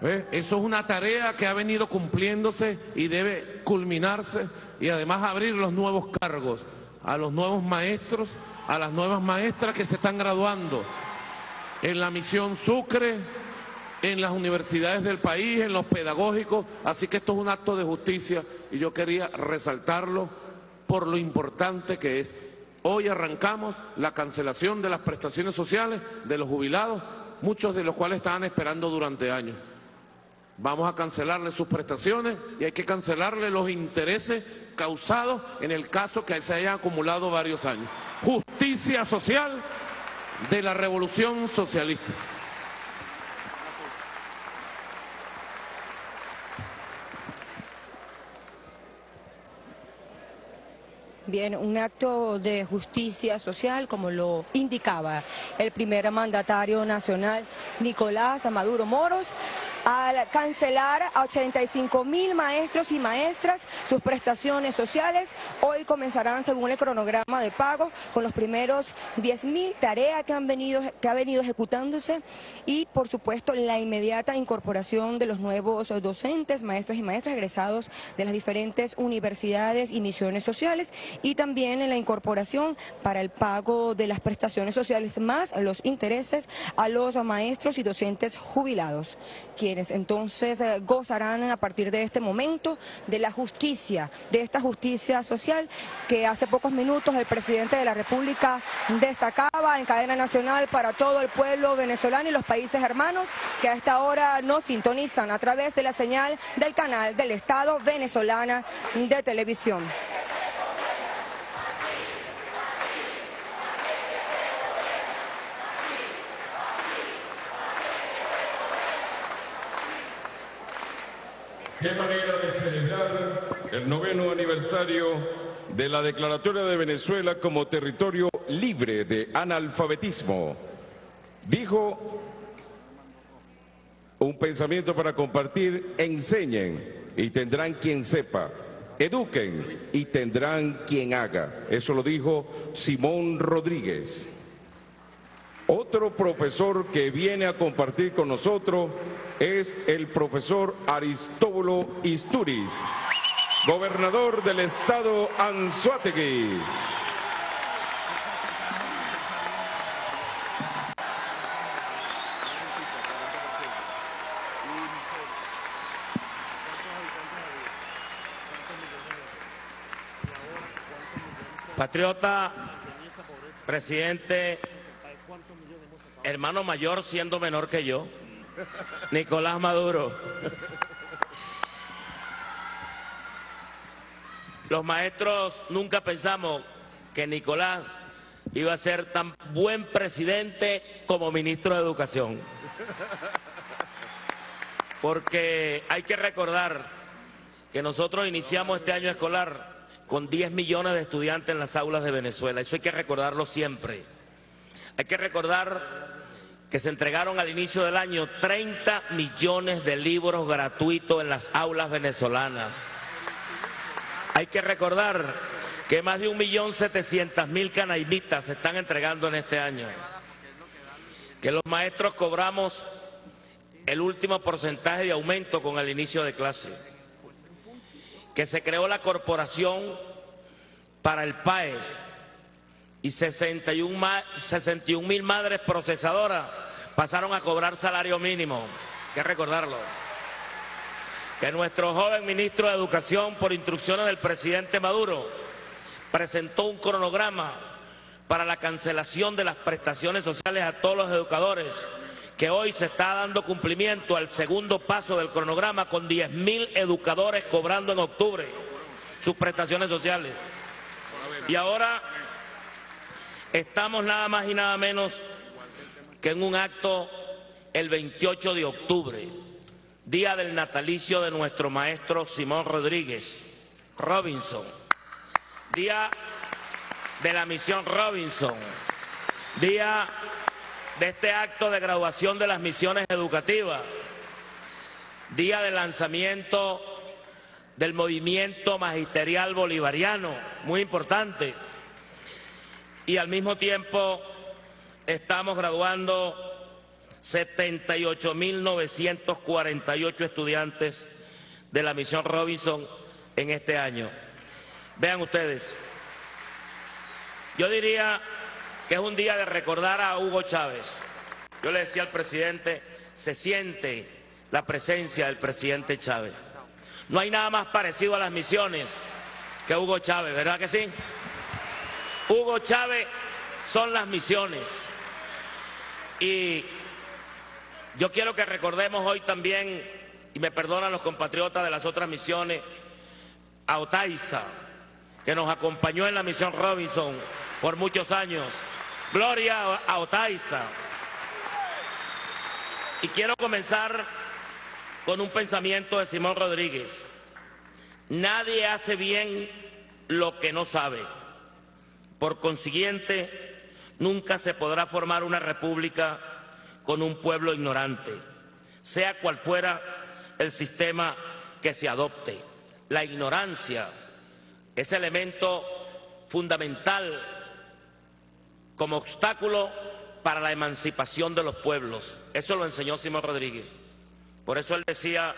Eso es una tarea que ha venido cumpliéndose y debe culminarse y además abrir los nuevos cargos a los nuevos maestros, a las nuevas maestras que se están graduando en la misión Sucre, en las universidades del país, en los pedagógicos. Así que esto es un acto de justicia y yo quería resaltarlo por lo importante que es. Hoy arrancamos la cancelación de las prestaciones sociales de los jubilados, muchos de los cuales estaban esperando durante años. Vamos a cancelarle sus prestaciones y hay que cancelarle los intereses causados en el caso que se hayan acumulado varios años. Justicia social de la revolución socialista. Bien, un acto de justicia social, como lo indicaba el primer mandatario nacional, Nicolás Maduro Moros, al cancelar a 85 mil maestros y maestras sus prestaciones sociales. Hoy comenzarán, según el cronograma de pago, con los primeros 10 mil tareas que han venido que ha venido ejecutándose y, por supuesto, la inmediata incorporación de los nuevos docentes, maestros y maestras egresados de las diferentes universidades y misiones sociales y también en la incorporación para el pago de las prestaciones sociales más los intereses a los maestros y docentes jubilados, entonces eh, gozarán a partir de este momento de la justicia, de esta justicia social que hace pocos minutos el presidente de la República destacaba en cadena nacional para todo el pueblo venezolano y los países hermanos que a esta hora nos sintonizan a través de la señal del canal del Estado venezolana de televisión. Qué manera de celebrar el noveno aniversario de la declaratoria de Venezuela como territorio libre de analfabetismo. Dijo un pensamiento para compartir, enseñen y tendrán quien sepa, eduquen y tendrán quien haga. Eso lo dijo Simón Rodríguez. Otro profesor que viene a compartir con nosotros es el profesor Aristóbulo Isturiz, gobernador del estado Anzuategui. Patriota, presidente, hermano mayor siendo menor que yo, Nicolás Maduro. Los maestros nunca pensamos que Nicolás iba a ser tan buen presidente como ministro de Educación. Porque hay que recordar que nosotros iniciamos este año escolar con 10 millones de estudiantes en las aulas de Venezuela. Eso hay que recordarlo siempre. Hay que recordar que se entregaron al inicio del año 30 millones de libros gratuitos en las aulas venezolanas. Hay que recordar que más de un millón setecientas mil canaimitas se están entregando en este año. Que los maestros cobramos el último porcentaje de aumento con el inicio de clase. Que se creó la corporación para el PAES y 61 mil madres procesadoras pasaron a cobrar salario mínimo. Hay que recordarlo. Que nuestro joven ministro de Educación, por instrucciones del presidente Maduro, presentó un cronograma para la cancelación de las prestaciones sociales a todos los educadores, que hoy se está dando cumplimiento al segundo paso del cronograma con 10 mil educadores cobrando en octubre sus prestaciones sociales. Y ahora estamos nada más y nada menos que en un acto el 28 de octubre, día del natalicio de nuestro maestro Simón Rodríguez Robinson, día de la misión Robinson, día de este acto de graduación de las misiones educativas, día de lanzamiento del movimiento magisterial bolivariano, muy importante, y al mismo tiempo estamos graduando 78.948 estudiantes de la misión Robinson en este año. Vean ustedes, yo diría que es un día de recordar a Hugo Chávez. Yo le decía al presidente, se siente la presencia del presidente Chávez. No hay nada más parecido a las misiones que Hugo Chávez, ¿verdad que sí? Hugo Chávez son las misiones. Y yo quiero que recordemos hoy también, y me perdonan los compatriotas de las otras misiones, a Otaiza, que nos acompañó en la misión Robinson por muchos años. Gloria a Otaiza. Y quiero comenzar con un pensamiento de Simón Rodríguez. Nadie hace bien lo que no sabe. Por consiguiente, Nunca se podrá formar una república con un pueblo ignorante, sea cual fuera el sistema que se adopte. La ignorancia es elemento fundamental como obstáculo para la emancipación de los pueblos. Eso lo enseñó Simón Rodríguez. Por eso él decía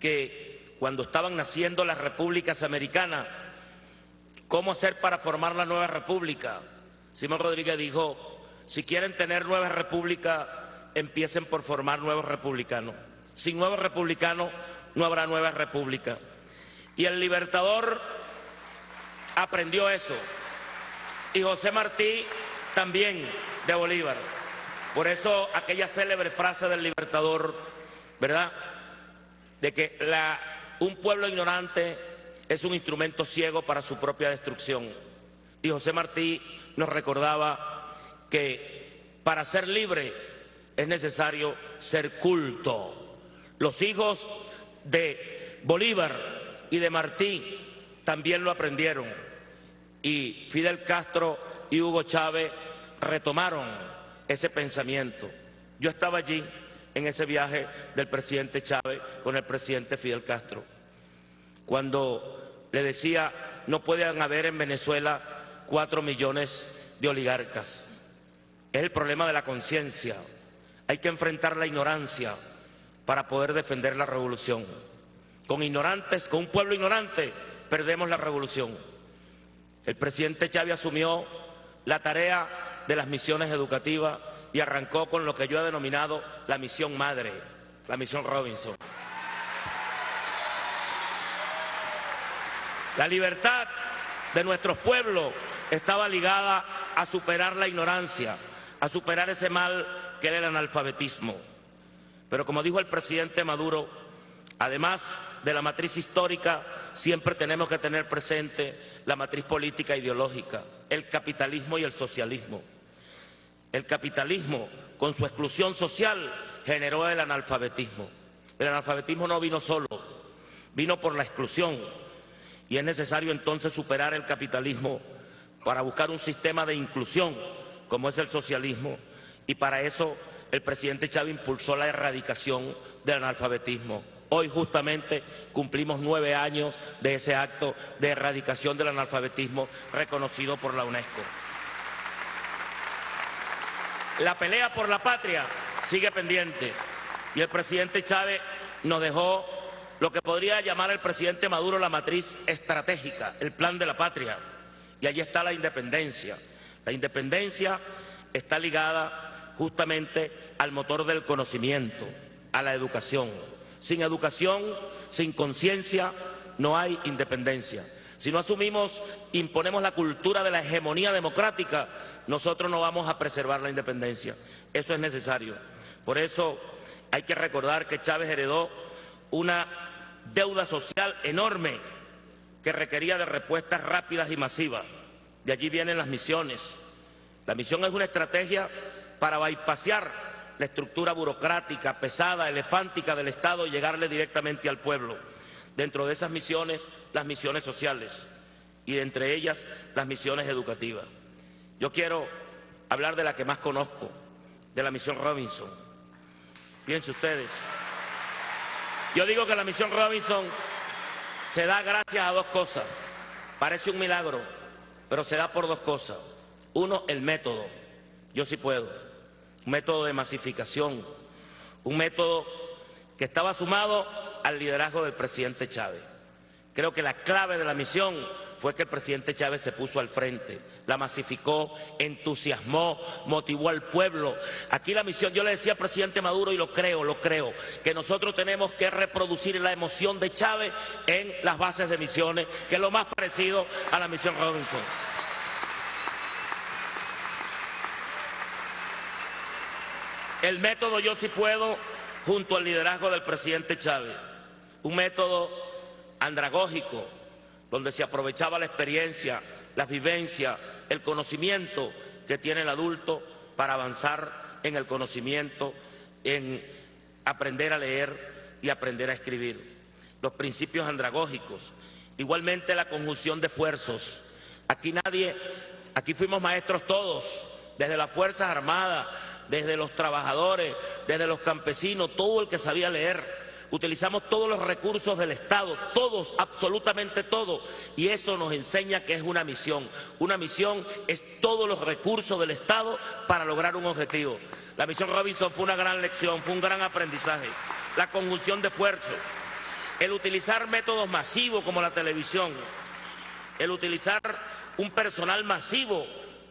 que cuando estaban naciendo las repúblicas americanas, ¿cómo hacer para formar la nueva república? Simón Rodríguez dijo, si quieren tener nueva república, empiecen por formar nuevos republicanos. Sin nuevo republicano no habrá nueva república. Y el libertador aprendió eso. Y José Martí también de Bolívar. Por eso aquella célebre frase del libertador, ¿verdad? De que un pueblo ignorante es un instrumento ciego para su propia destrucción. Y José Martí nos recordaba que para ser libre es necesario ser culto. Los hijos de Bolívar y de Martí también lo aprendieron. Y Fidel Castro y Hugo Chávez retomaron ese pensamiento. Yo estaba allí en ese viaje del presidente Chávez con el presidente Fidel Castro, cuando le decía, no pueden haber en Venezuela cuatro millones de oligarcas. Es el problema de la conciencia. Hay que enfrentar la ignorancia para poder defender la revolución. Con ignorantes, con un pueblo ignorante, perdemos la revolución. El presidente Chávez asumió la tarea de las misiones educativas y arrancó con lo que yo he denominado la misión madre, la misión Robinson. La libertad de nuestros pueblos estaba ligada a superar la ignorancia, a superar ese mal que era el analfabetismo. Pero como dijo el presidente Maduro, además de la matriz histórica, siempre tenemos que tener presente la matriz política e ideológica, el capitalismo y el socialismo. El capitalismo, con su exclusión social, generó el analfabetismo. El analfabetismo no vino solo, vino por la exclusión. Y es necesario entonces superar el capitalismo para buscar un sistema de inclusión como es el socialismo. Y para eso el presidente Chávez impulsó la erradicación del analfabetismo. Hoy justamente cumplimos nueve años de ese acto de erradicación del analfabetismo reconocido por la UNESCO. La pelea por la patria sigue pendiente y el presidente Chávez nos dejó lo que podría llamar el presidente Maduro la matriz estratégica, el plan de la patria. Y allí está la independencia. La independencia está ligada justamente al motor del conocimiento, a la educación. Sin educación, sin conciencia, no hay independencia. Si no asumimos, imponemos la cultura de la hegemonía democrática, nosotros no vamos a preservar la independencia. Eso es necesario. Por eso hay que recordar que Chávez heredó una deuda social enorme que requería de respuestas rápidas y masivas. De allí vienen las misiones. La misión es una estrategia para bypasear la estructura burocrática, pesada, elefántica del Estado y llegarle directamente al pueblo. Dentro de esas misiones, las misiones sociales y entre ellas las misiones educativas. Yo quiero hablar de la que más conozco, de la misión Robinson. Fíjense ustedes. Yo digo que la misión Robinson se da gracias a dos cosas. Parece un milagro, pero se da por dos cosas. Uno, el método. Yo sí puedo un método de masificación, un método que estaba sumado al liderazgo del presidente Chávez. Creo que la clave de la misión fue que el presidente Chávez se puso al frente, la masificó, entusiasmó, motivó al pueblo. Aquí la misión, yo le decía al presidente Maduro y lo creo, lo creo, que nosotros tenemos que reproducir la emoción de Chávez en las bases de misiones, que es lo más parecido a la misión Robinson. El método Yo sí puedo junto al liderazgo del presidente Chávez. Un método andragógico, donde se aprovechaba la experiencia, la vivencia, el conocimiento que tiene el adulto para avanzar en el conocimiento, en aprender a leer y aprender a escribir. Los principios andragógicos. Igualmente la conjunción de esfuerzos. Aquí nadie, aquí fuimos maestros todos, desde las Fuerzas Armadas, desde los trabajadores, desde los campesinos, todo el que sabía leer. Utilizamos todos los recursos del Estado, todos, absolutamente todos, y eso nos enseña que es una misión. Una misión es todos los recursos del Estado para lograr un objetivo. La misión Robinson fue una gran lección, fue un gran aprendizaje. La conjunción de esfuerzos, el utilizar métodos masivos como la televisión, el utilizar un personal masivo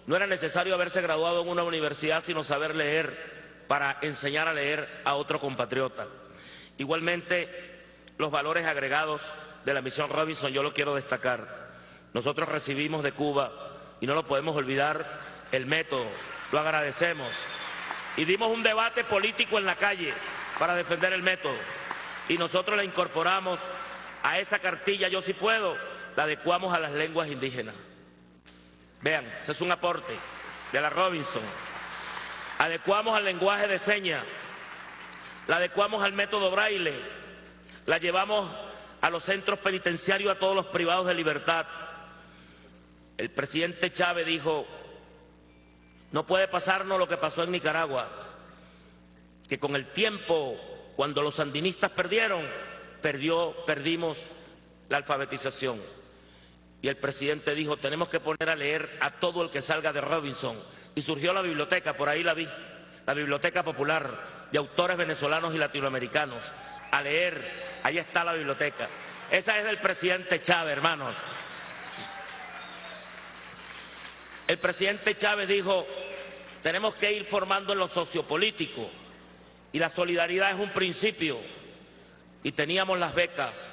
no era necesario haberse graduado en una universidad sino saber leer para enseñar a leer a otro compatriota. Igualmente, los valores agregados de la misión Robinson, yo lo quiero destacar. Nosotros recibimos de Cuba, y no lo podemos olvidar, el método, lo agradecemos. Y dimos un debate político en la calle para defender el método. Y nosotros la incorporamos a esa cartilla, yo sí puedo, la adecuamos a las lenguas indígenas. Vean, ese es un aporte de la Robinson. Adecuamos al lenguaje de señas, la adecuamos al método braille, la llevamos a los centros penitenciarios, a todos los privados de libertad. El presidente Chávez dijo, no puede pasarnos lo que pasó en Nicaragua, que con el tiempo, cuando los sandinistas perdieron, perdió, perdimos la alfabetización. Y el presidente dijo, tenemos que poner a leer a todo el que salga de Robinson. Y surgió la biblioteca, por ahí la vi, la Biblioteca Popular de autores venezolanos y latinoamericanos. A leer, ahí está la biblioteca. Esa es del presidente Chávez, hermanos. El presidente Chávez dijo, tenemos que ir formando en lo sociopolítico y la solidaridad es un principio. Y teníamos las becas.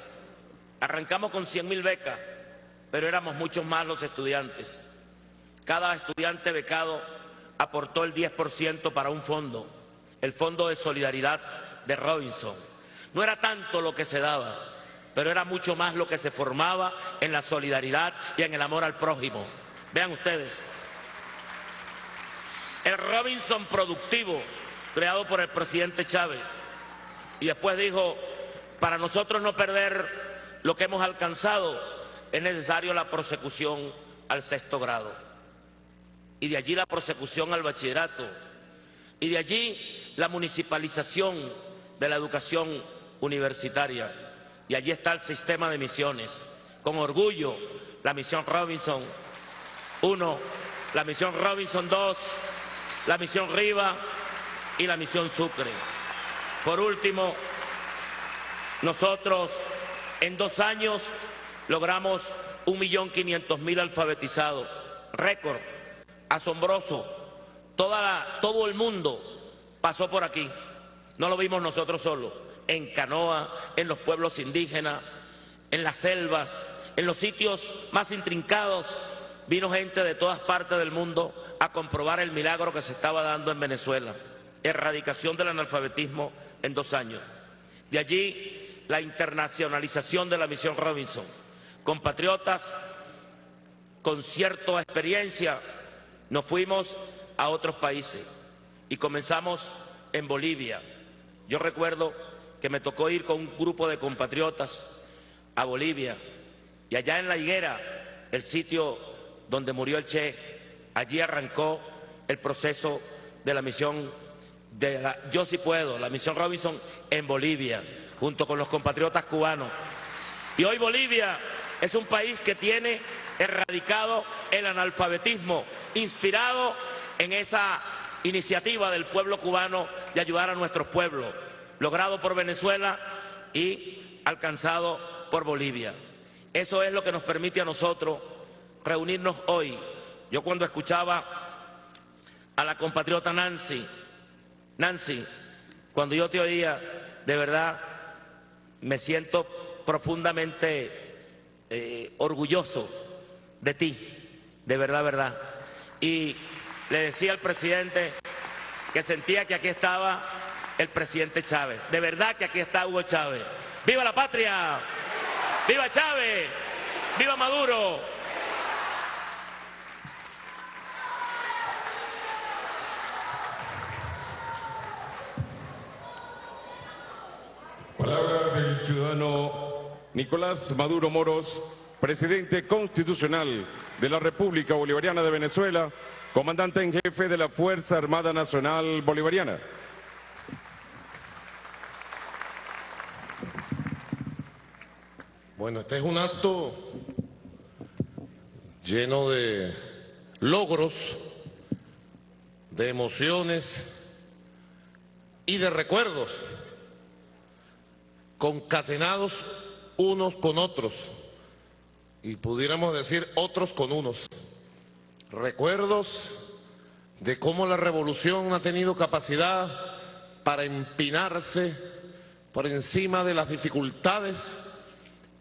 Arrancamos con 100 mil becas pero éramos muchos más los estudiantes. Cada estudiante becado aportó el 10% para un fondo, el Fondo de Solidaridad de Robinson. No era tanto lo que se daba, pero era mucho más lo que se formaba en la solidaridad y en el amor al prójimo. Vean ustedes, el Robinson productivo creado por el presidente Chávez y después dijo, para nosotros no perder lo que hemos alcanzado, es necesario la prosecución al sexto grado. Y de allí la prosecución al bachillerato. Y de allí la municipalización de la educación universitaria. Y allí está el sistema de misiones. Con orgullo, la misión Robinson 1, la misión Robinson 2, la misión Riva y la misión Sucre. Por último, nosotros en dos años logramos un millón quinientos mil alfabetizados, récord, asombroso. todo el mundo pasó por aquí, no lo vimos nosotros solos, en canoa, en los pueblos indígenas, en las selvas, en los sitios más intrincados, vino gente de todas partes del mundo a comprobar el milagro que se estaba dando en Venezuela, erradicación del analfabetismo en dos años. De allí la internacionalización de la misión Robinson. Compatriotas con cierta experiencia, nos fuimos a otros países y comenzamos en Bolivia. Yo recuerdo que me tocó ir con un grupo de compatriotas a Bolivia y allá en La Higuera, el sitio donde murió el Che, allí arrancó el proceso de la misión de la Yo sí puedo, la misión Robinson en Bolivia, junto con los compatriotas cubanos. Y hoy Bolivia es un país que tiene erradicado el analfabetismo, inspirado en esa iniciativa del pueblo cubano de ayudar a nuestros pueblos, logrado por Venezuela y alcanzado por Bolivia. Eso es lo que nos permite a nosotros reunirnos hoy. Yo cuando escuchaba a la compatriota Nancy, Nancy, cuando yo te oía, de verdad me siento profundamente eh, orgulloso de ti, de verdad, verdad. Y le decía al presidente que sentía que aquí estaba el presidente Chávez. De verdad que aquí está Hugo Chávez. ¡Viva la patria! ¡Viva Chávez! ¡Viva Maduro! Palabra del ciudadano Nicolás Maduro Moros, presidente constitucional de la República Bolivariana de Venezuela, comandante en jefe de la Fuerza Armada Nacional Bolivariana. Bueno, este es un acto lleno de logros, de emociones y de recuerdos concatenados unos con otros y pudiéramos decir otros con unos. Recuerdos de cómo la revolución ha tenido capacidad para empinarse por encima de las dificultades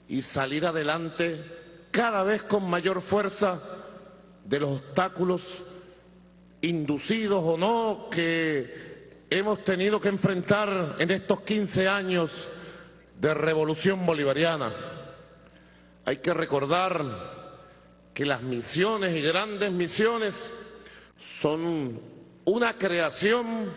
y salir adelante cada vez con mayor fuerza de los obstáculos inducidos o no que hemos tenido que enfrentar en estos 15 años de revolución bolivariana. Hay que recordar que las misiones y grandes misiones son una creación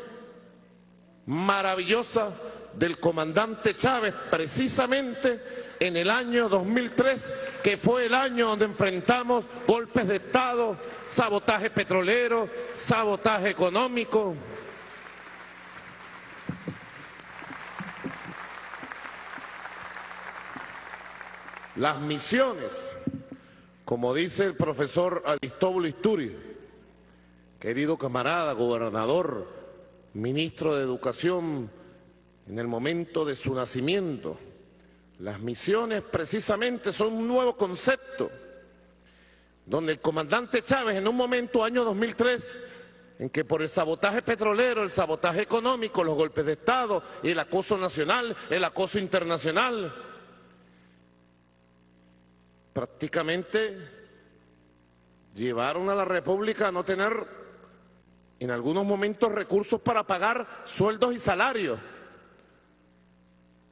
maravillosa del comandante Chávez precisamente en el año 2003, que fue el año donde enfrentamos golpes de Estado, sabotaje petrolero, sabotaje económico. Las misiones, como dice el profesor Aristóbulo Isturi, querido camarada, gobernador, ministro de Educación en el momento de su nacimiento, las misiones precisamente son un nuevo concepto, donde el comandante Chávez en un momento, año 2003, en que por el sabotaje petrolero, el sabotaje económico, los golpes de Estado el acoso nacional, el acoso internacional, prácticamente llevaron a la República a no tener en algunos momentos recursos para pagar sueldos y salarios,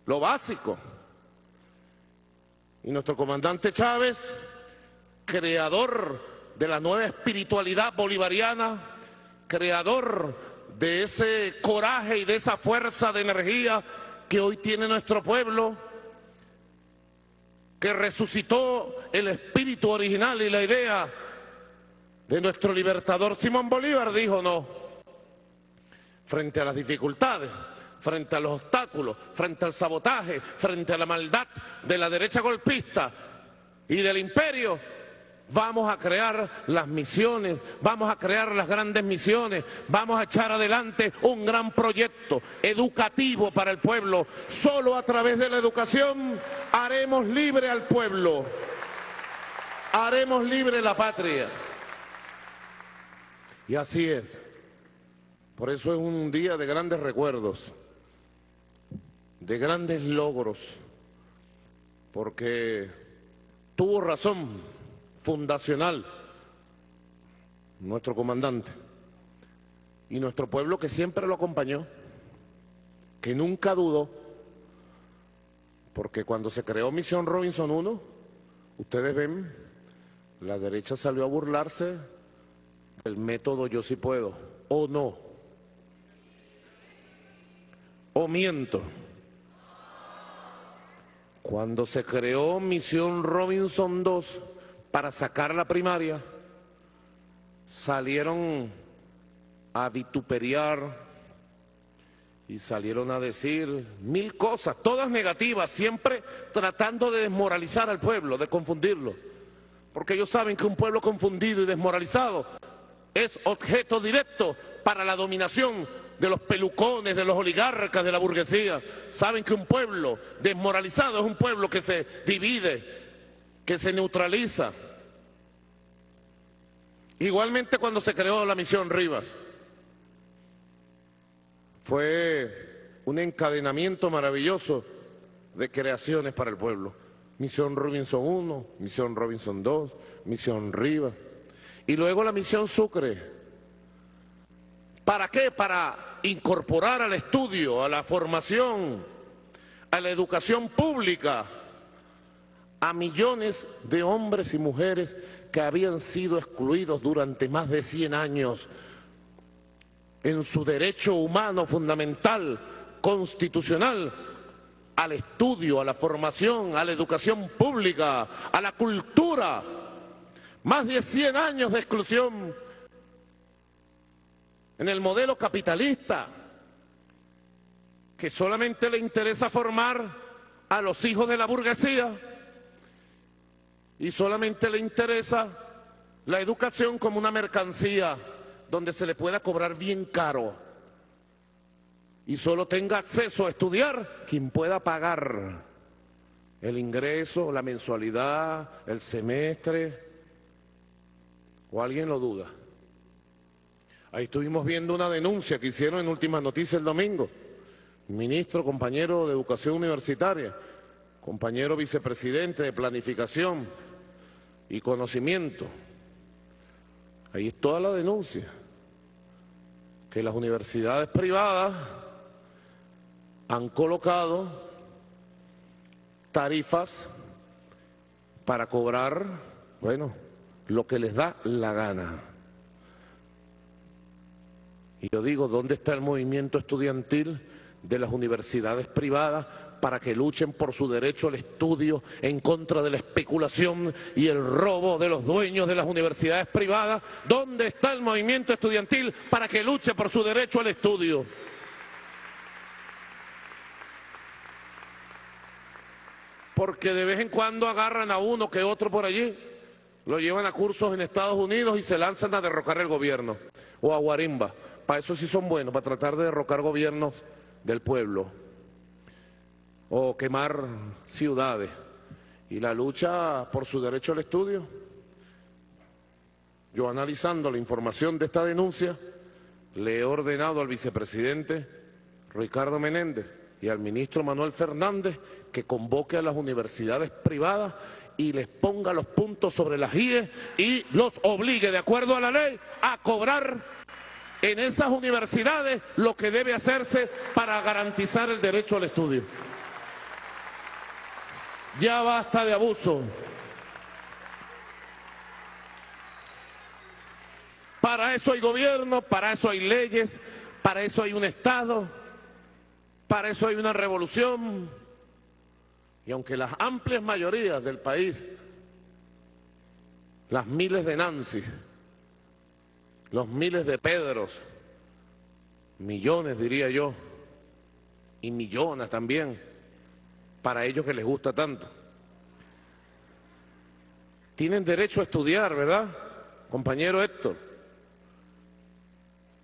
lo básico. Y nuestro comandante Chávez, creador de la nueva espiritualidad bolivariana, creador de ese coraje y de esa fuerza de energía que hoy tiene nuestro pueblo, que resucitó el espíritu original y la idea de nuestro libertador Simón Bolívar, dijo no. Frente a las dificultades, frente a los obstáculos, frente al sabotaje, frente a la maldad de la derecha golpista y del imperio, vamos a crear las misiones, vamos a crear las grandes misiones, vamos a echar adelante un gran proyecto educativo para el pueblo. Solo a través de la educación haremos libre al pueblo, haremos libre la patria. Y así es. Por eso es un día de grandes recuerdos de grandes logros, porque tuvo razón fundacional nuestro comandante y nuestro pueblo que siempre lo acompañó, que nunca dudó, porque cuando se creó Misión Robinson 1, ustedes ven, la derecha salió a burlarse del método yo sí puedo, o no, o miento. Cuando se creó Misión Robinson 2 para sacar la primaria, salieron a vituperiar y salieron a decir mil cosas, todas negativas, siempre tratando de desmoralizar al pueblo, de confundirlo. Porque ellos saben que un pueblo confundido y desmoralizado es objeto directo para la dominación de los pelucones, de los oligarcas, de la burguesía. Saben que un pueblo desmoralizado es un pueblo que se divide, que se neutraliza. Igualmente cuando se creó la misión Rivas, fue un encadenamiento maravilloso de creaciones para el pueblo. Misión Robinson 1, Misión Robinson 2, Misión Rivas. Y luego la Misión Sucre. ¿Para qué? Para incorporar al estudio, a la formación, a la educación pública, a millones de hombres y mujeres que habían sido excluidos durante más de 100 años en su derecho humano fundamental, constitucional, al estudio, a la formación, a la educación pública, a la cultura. Más de 100 años de exclusión en el modelo capitalista, que solamente le interesa formar a los hijos de la burguesía y solamente le interesa la educación como una mercancía donde se le pueda cobrar bien caro y solo tenga acceso a estudiar quien pueda pagar el ingreso, la mensualidad, el semestre, o alguien lo duda. Ahí estuvimos viendo una denuncia que hicieron en Últimas Noticias el domingo ministro, compañero de Educación Universitaria, compañero vicepresidente de Planificación y Conocimiento. Ahí es toda la denuncia, que las universidades privadas han colocado tarifas para cobrar, bueno, lo que les da la gana. Y yo digo, ¿dónde está el movimiento estudiantil de las universidades privadas para que luchen por su derecho al estudio en contra de la especulación y el robo de los dueños de las universidades privadas? ¿Dónde está el movimiento estudiantil para que luche por su derecho al estudio? Porque de vez en cuando agarran a uno que otro por allí, lo llevan a cursos en Estados Unidos y se lanzan a derrocar el gobierno o a Guarimba. Para eso sí son buenos, para tratar de derrocar gobiernos del pueblo o quemar ciudades. Y la lucha por su derecho al estudio, yo analizando la información de esta denuncia, le he ordenado al vicepresidente Ricardo Menéndez y al ministro Manuel Fernández que convoque a las universidades privadas y les ponga los puntos sobre las IE y los obligue, de acuerdo a la ley, a cobrar en esas universidades lo que debe hacerse para garantizar el derecho al estudio. Ya basta de abuso. Para eso hay gobierno, para eso hay leyes, para eso hay un Estado, para eso hay una revolución. Y aunque las amplias mayorías del país, las miles de Nancy, los miles de Pedros, millones diría yo, y millones también, para ellos que les gusta tanto. Tienen derecho a estudiar, ¿verdad, compañero Héctor?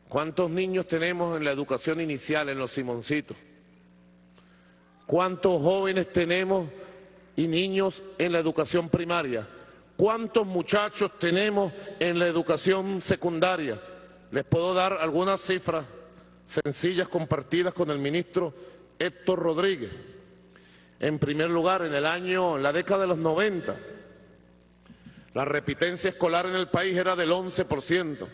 ¿Cuántos niños tenemos en la educación inicial, en los Simoncitos? ¿Cuántos jóvenes tenemos y niños en la educación primaria? ¿Cuántos muchachos tenemos en la educación secundaria? Les puedo dar algunas cifras sencillas compartidas con el ministro Héctor Rodríguez. En primer lugar, en el año, en la década de los 90, la repitencia escolar en el país era del 11%.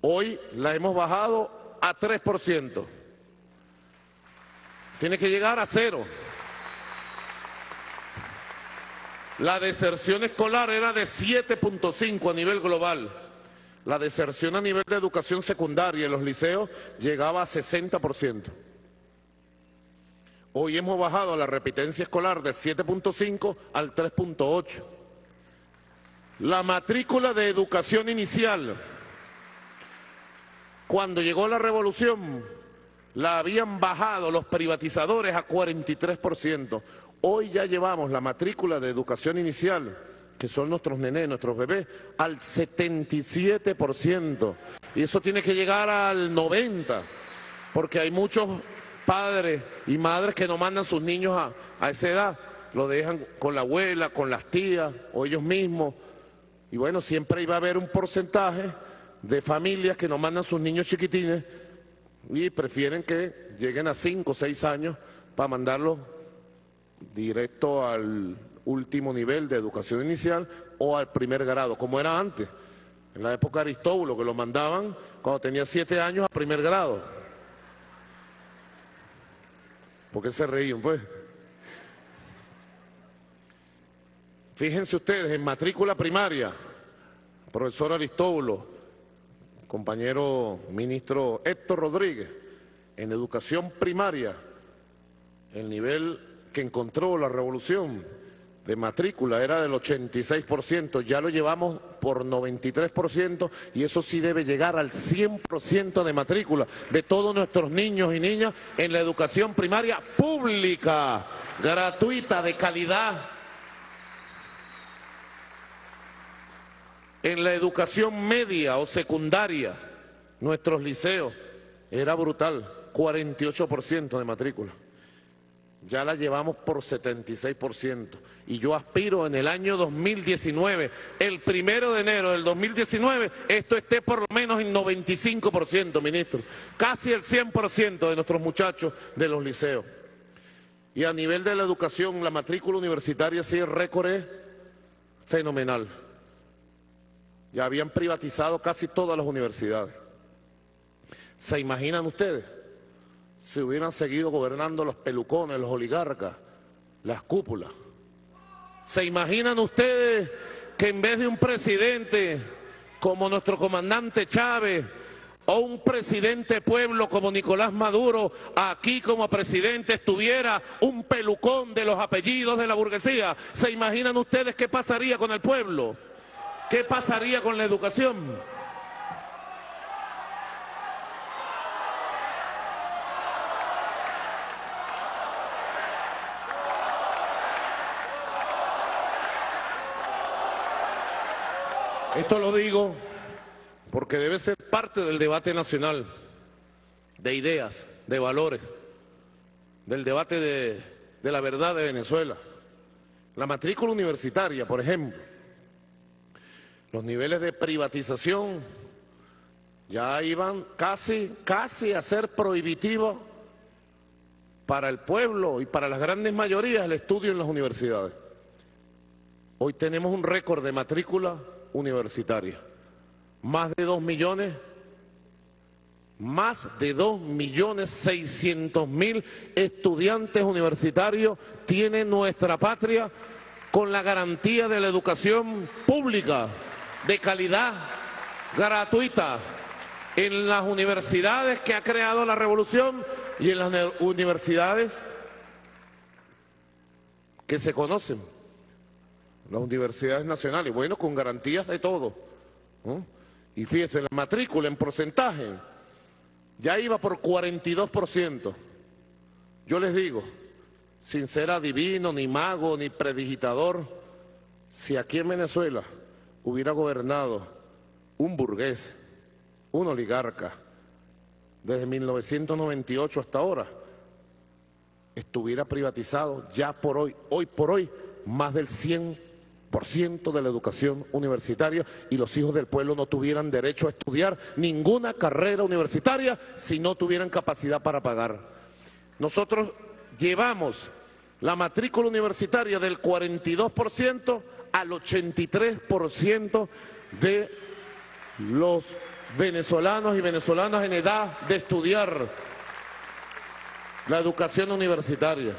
Hoy la hemos bajado a 3%. Tiene que llegar a cero. La deserción escolar era de 7.5 a nivel global. La deserción a nivel de educación secundaria en los liceos llegaba a 60%. Hoy hemos bajado la repitencia escolar del 7.5 al 3.8. La matrícula de educación inicial, cuando llegó la revolución, la habían bajado los privatizadores a 43%. Hoy ya llevamos la matrícula de educación inicial, que son nuestros nenes, nuestros bebés, al 77%. Y eso tiene que llegar al 90%, porque hay muchos padres y madres que no mandan sus niños a, esa edad, lo dejan con la abuela, con las tías o ellos mismos. Y bueno, siempre iba a haber un porcentaje de familias que no mandan sus niños chiquitines y prefieren que lleguen a 5 o 6 años para mandarlos directo al último nivel de educación inicial o al primer grado, como era antes, en la época de Aristóbulo, que lo mandaban cuando tenía siete años a primer grado. ¿Por qué se reían, pues? Fíjense ustedes, en matrícula primaria, profesor Aristóbulo, compañero ministro Héctor Rodríguez, en educación primaria, el nivel que encontró la revolución de matrícula era del 86%, ya lo llevamos por 93% y eso sí debe llegar al 100% de matrícula de todos nuestros niños y niñas en la educación primaria pública, gratuita, de calidad. En la educación media o secundaria, nuestros liceos, era brutal, 48% de matrícula. Ya la llevamos por 76%. Y yo aspiro en el año 2019, el primero de enero del 2019, esto esté por lo menos en 95%, ministro. Casi el 100% de nuestros muchachos de los liceos. Y a nivel de la educación, la matrícula universitaria sí el récord fenomenal. Ya habían privatizado casi todas las universidades. ¿Se imaginan ustedes? Si hubieran seguido gobernando los pelucones, los oligarcas, las cúpulas. ¿Se imaginan ustedes que en vez de un presidente como nuestro comandante Chávez o un presidente pueblo como Nicolás Maduro, aquí como presidente estuviera un pelucón de los apellidos de la burguesía? ¿Se imaginan ustedes qué pasaría con el pueblo? ¿Qué pasaría con la educación? Esto lo digo porque debe ser parte del debate nacional, de ideas, de valores, del debate de, la verdad de Venezuela. La matrícula universitaria, por ejemplo, los niveles de privatización ya iban casi, casi a ser prohibitivos para el pueblo y para las grandes mayorías el estudio en las universidades. Hoy tenemos un récord de matrícula universitaria. Más de dos millones, más de dos millones seiscientos mil estudiantes universitarios tiene nuestra patria con la garantía de la educación pública de calidad, gratuita, en las universidades que ha creado la revolución y en las universidades que se conocen, las universidades nacionales, bueno, con garantías de todo. Y fíjense, la matrícula en porcentaje ya iba por 42%. Yo les digo, sin ser adivino, ni mago, ni predigitador, si aquí en Venezuela hubiera gobernado un burgués, un oligarca, desde 1998 hasta ahora, estuviera privatizado ya por hoy, hoy por hoy, más del 100% de la educación universitaria y los hijos del pueblo no tuvieran derecho a estudiar ninguna carrera universitaria si no tuvieran capacidad para pagar. Nosotros llevamos la matrícula universitaria del 42% al 83% de los venezolanos y venezolanas en edad de estudiar la educación universitaria.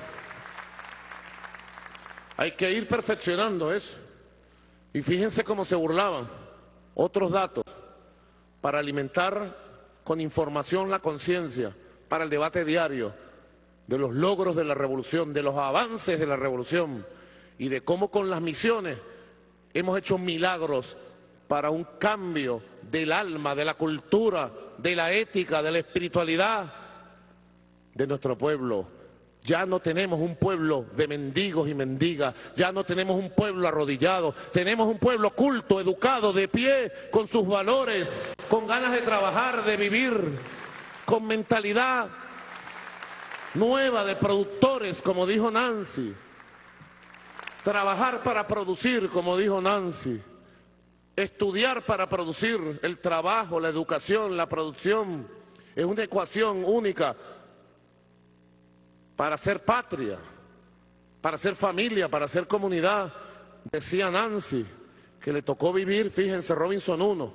Hay que ir perfeccionando eso. Y fíjense cómo se burlaban. Otros datos para alimentar con información la conciencia, para el debate diario de los logros de la revolución, de los avances de la revolución y de cómo con las misiones hemos hecho milagros para un cambio del alma, de la cultura, de la ética, de la espiritualidad de nuestro pueblo. Ya no tenemos un pueblo de mendigos y mendigas, ya no tenemos un pueblo arrodillado, tenemos un pueblo culto, educado, de pie, con sus valores, con ganas de trabajar, de vivir, con mentalidad nueva de productores, como dijo Nancy. Trabajar para producir, como dijo Nancy. Estudiar para producir el trabajo, la educación, la producción. Es una ecuación única para ser patria, para ser familia, para ser comunidad. Decía Nancy que le tocó vivir, fíjense, Robinson 1.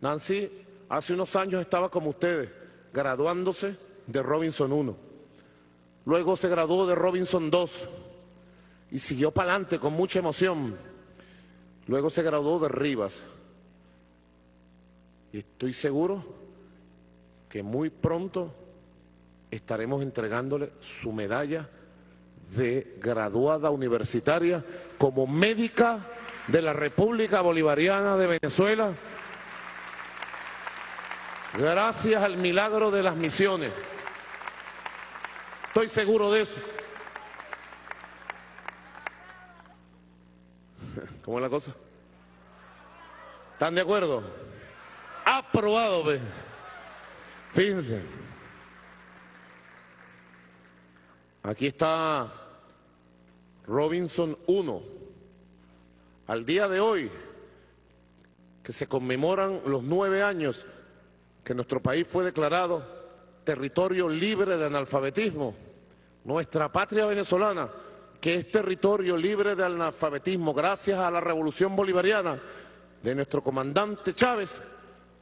Nancy hace unos años estaba como ustedes, graduándose de Robinson 1. Luego se graduó de Robinson 2 y siguió para adelante con mucha emoción. Luego se graduó de Rivas. Y estoy seguro que muy pronto estaremos entregándole su medalla de graduada universitaria como médica de la República Bolivariana de Venezuela, gracias al milagro de las misiones. Estoy seguro de eso. ¿Cómo es la cosa? ¿Están de acuerdo? Aprobado, ve. Fíjense. Aquí está Robinson 1. Al día de hoy, que se conmemoran los nueve años que nuestro país fue declarado territorio libre de analfabetismo, nuestra patria venezolana, que es territorio libre de analfabetismo gracias a la revolución bolivariana de nuestro comandante Chávez,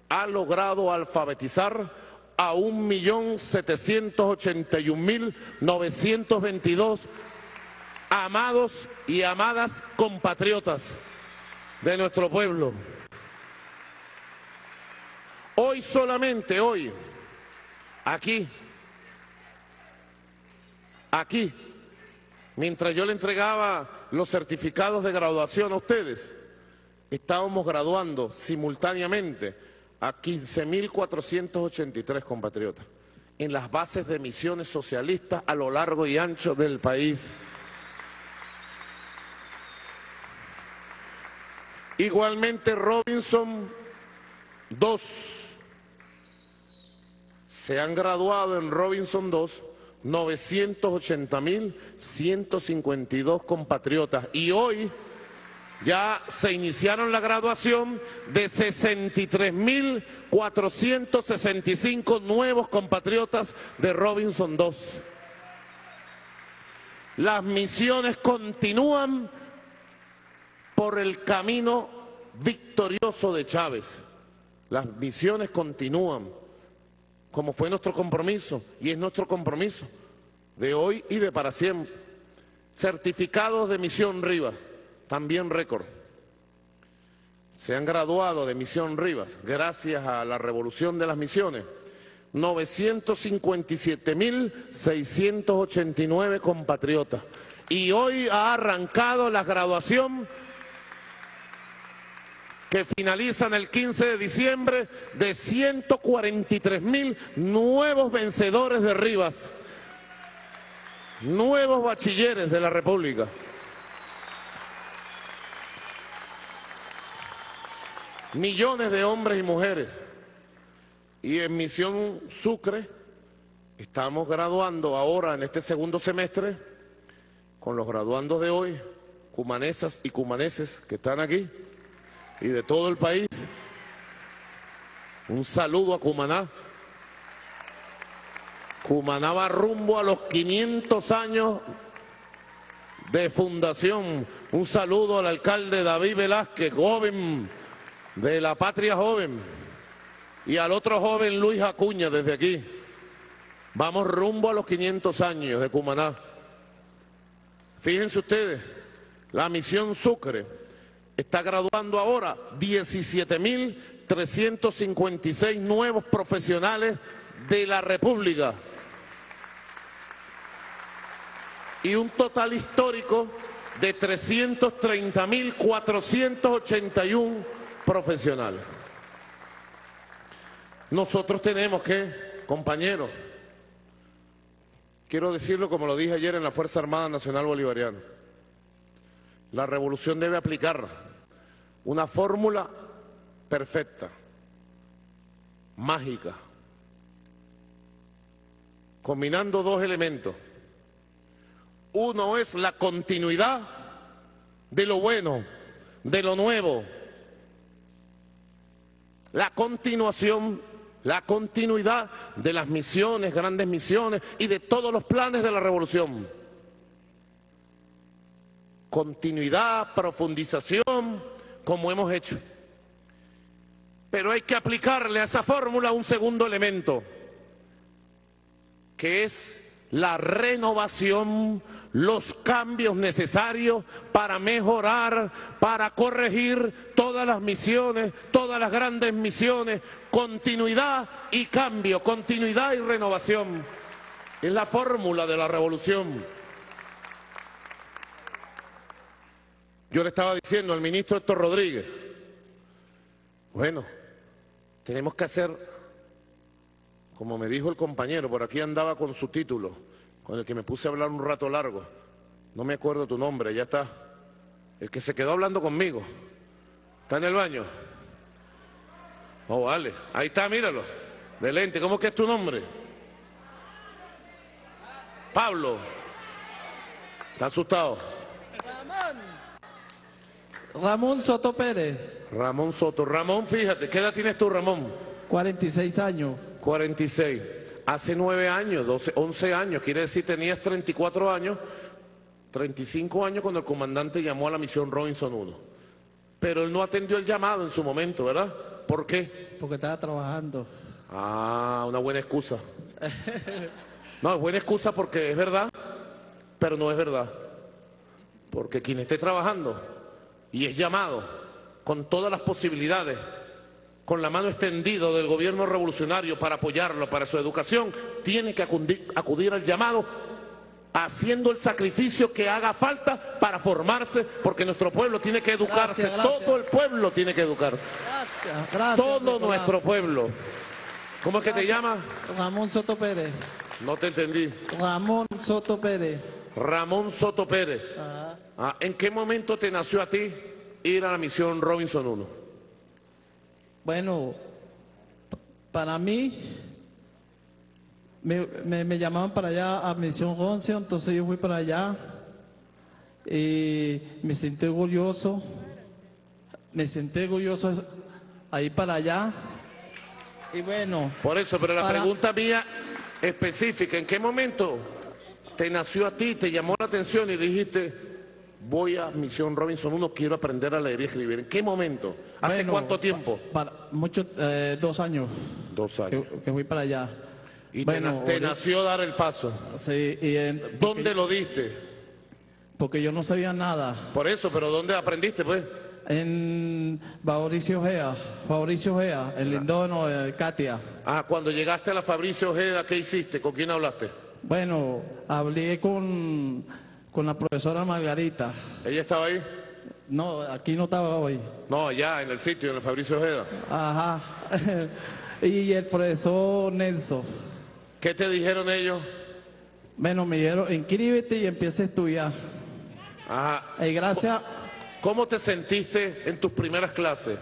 ha logrado alfabetizar a 1.781.922 amados y amadas compatriotas de nuestro pueblo. Hoy solamente, hoy, aquí, aquí, mientras yo le entregaba los certificados de graduación a ustedes, estábamos graduando simultáneamente a 15.483 compatriotas en las bases de misiones socialistas a lo largo y ancho del país. Igualmente Robinson 2. Se han graduado en Robinson 2 980.152 compatriotas y hoy ya se iniciaron la graduación de 63.465 nuevos compatriotas de Robinson 2. Las misiones continúan por el camino victorioso de Chávez. Las misiones continúan, como fue nuestro compromiso, y es nuestro compromiso de hoy y de para siempre. Certificados de misión Rivas, también récord. Se han graduado de misión Rivas, gracias a la revolución de las misiones, 957.689 compatriotas. Y hoy ha arrancado la graduación que finalizan el 15 de diciembre de 143 mil nuevos vencedores de Rivas, nuevos bachilleres de la República. Millones de hombres y mujeres. Y en Misión Sucre estamos graduando ahora en este segundo semestre con los graduandos de hoy, cumanesas y cumaneses que están aquí y de todo el país. Un saludo a Cumaná. Cumaná va rumbo a los 500 años de fundación. Un saludo al alcalde David Velázquez, joven de la patria joven, y al otro joven Luis Acuña desde aquí. Vamos rumbo a los 500 años de Cumaná. Fíjense ustedes, la misión Sucre está graduando ahora 17.356 nuevos profesionales de la República y un total histórico de 330.481 profesionales. Nosotros tenemos que, compañeros, quiero decirlo como lo dije ayer en la Fuerza Armada Nacional Bolivariana, la revolución debe aplicar una fórmula perfecta, mágica, combinando dos elementos. Uno es la continuidad de lo bueno, de lo nuevo, la continuación, la continuidad de las misiones, grandes misiones y de todos los planes de la revolución. Continuidad, profundización, como hemos hecho. Pero hay que aplicarle a esa fórmula un segundo elemento, que es la renovación, los cambios necesarios para mejorar, para corregir todas las misiones, todas las grandes misiones, continuidad y cambio, continuidad y renovación. Es la fórmula de la revolución. Yo le estaba diciendo al ministro Héctor Rodríguez, bueno, tenemos que hacer, como me dijo el compañero, por aquí andaba con su título, con el que me puse a hablar un rato largo, no me acuerdo tu nombre, ya está, el que se quedó hablando conmigo, está en el baño. Oh, vale, ahí está, míralo, de lente, ¿cómo que es tu nombre? Pablo, ¿Está asustado? Ramón Soto Pérez. Ramón Soto. Ramón, fíjate, ¿qué edad tienes tú, Ramón? 46 años. 46. Hace 9 años, 12, 11 años, quiere decir tenías 34 años, 35 años cuando el comandante llamó a la misión Robinson 1. Pero él no atendió el llamado en su momento, ¿verdad? ¿Por qué? Porque estaba trabajando. Ah, una buena excusa. No, es buena excusa porque es verdad, pero no es verdad. Porque quien esté trabajando y es llamado con todas las posibilidades, con la mano extendida del gobierno revolucionario para apoyarlo, para su educación, tiene que acudir, acudir al llamado haciendo el sacrificio que haga falta para formarse, porque nuestro pueblo tiene que educarse, Gracias, gracias. todo el pueblo tiene que educarse, Gracias, gracias. todo nuestro pueblo. ¿Cómo es que te llamas? Ramón Soto Pérez. No te entendí. Ramón Soto Pérez. Ramón Soto Pérez. Ajá. Ah, ¿En qué momento te nació a ti ir a la misión Robinson 1? Bueno, para mí, me, me- me llamaban para allá a Misión Roncio, entonces yo fui para allá y me sentí orgulloso, me sentí orgulloso ahí para allá. Y bueno, Por eso, pero la Para- pregunta mía específica, ¿en qué momento te nació a ti, te llamó la atención y dijiste, voy a Misión Robinson 1, quiero aprender a leer y escribir? ¿En qué momento? ¿Hace Bueno, cuánto tiempo? para muchos, eh, dos años Dos años. que, que fui para allá. Y te bueno, na- te, ahorita- nació dar el paso. Sí, y en- ¿Dónde lo diste? porque yo no sabía nada. Por eso, pero ¿dónde aprendiste, pues? En Mauricio Gea, Mauricio Gea, el Lindono, el Katia. Ah, cuando llegaste a la Fabricio Ojeda, ¿qué hiciste? ¿Con quién hablaste? Bueno, hablé con, con la profesora Margarita. ¿Ella estaba ahí? No, aquí no estaba hoy. No, allá, en el sitio, en el Fabricio Ojeda. Ajá. y el profesor Nelson. ¿Qué te dijeron ellos? Bueno, me dijeron, inscríbete y empieza a estudiar. Ajá. Y gracias, ¿Cómo te sentiste en tus primeras clases?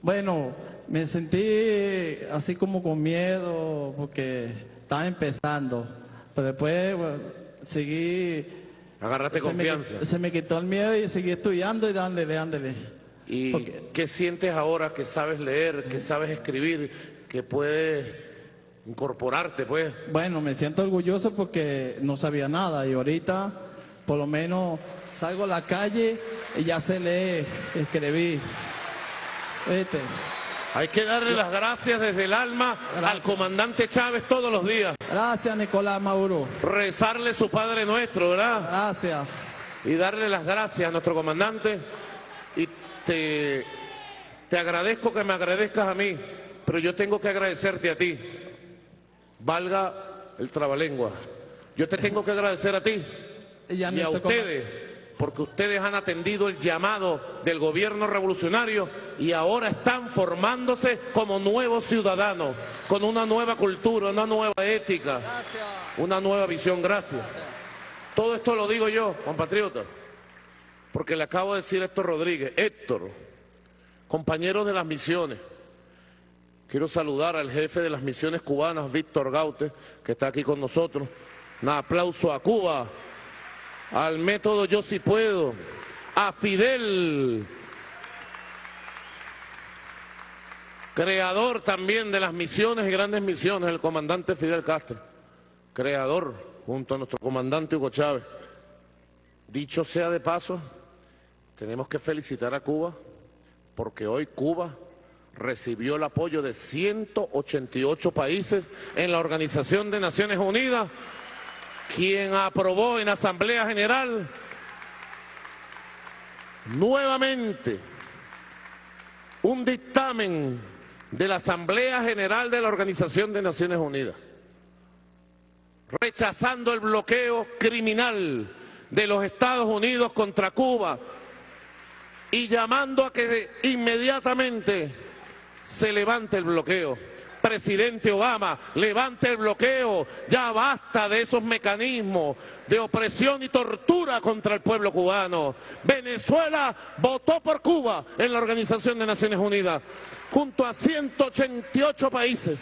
bueno, me sentí así como con miedo porque estaba empezando. Pero después bueno, seguí Agarraste se me, confianza. se me quitó el miedo y seguí estudiando y dándole, dándole. ¿Y qué sientes ahora que sabes leer, que sabes escribir, que puedes incorporarte, pues? Bueno, me siento orgulloso porque no sabía nada y ahorita por lo menos salgo a la calle y ya sé leer, escribir. ¿Viste? Hay que darle las gracias desde el alma al comandante Chávez todos los días. Gracias, Nicolás Maduro. Rezarle su Padre Nuestro, ¿verdad? Gracias. Y darle las gracias a nuestro comandante. Y te, te agradezco que me agradezcas a mí, pero yo tengo que agradecerte a ti. Valga el trabalengua. Yo te tengo que agradecer a ti Y, a ustedes, porque ustedes han atendido el llamado del gobierno revolucionario y ahora están formándose como nuevos ciudadanos, con una nueva cultura, una nueva ética, una nueva visión. Gracias. Todo esto lo digo yo, compatriota, porque le acabo de decir a Héctor Rodríguez, Héctor, compañero de las misiones, quiero saludar al jefe de las misiones cubanas, Víctor Gaute, que está aquí con nosotros. Un aplauso a Cuba, al método Yo Si Puedo, a Fidel, creador también de las misiones y grandes misiones, el comandante Fidel Castro, creador junto a nuestro comandante Hugo Chávez. Dicho sea de paso, tenemos que felicitar a Cuba porque hoy Cuba recibió el apoyo de 188 países en la Organización de Naciones Unidas, quien aprobó en Asamblea General nuevamente un dictamen de la Asamblea General de la Organización de Naciones Unidas, rechazando el bloqueo criminal de los Estados Unidos contra Cuba y llamando a que inmediatamente se levante el bloqueo. Presidente Obama, levante el bloqueo, ya basta de esos mecanismos de opresión y tortura contra el pueblo cubano. Venezuela votó por Cuba en la Organización de Naciones Unidas, junto a 188 países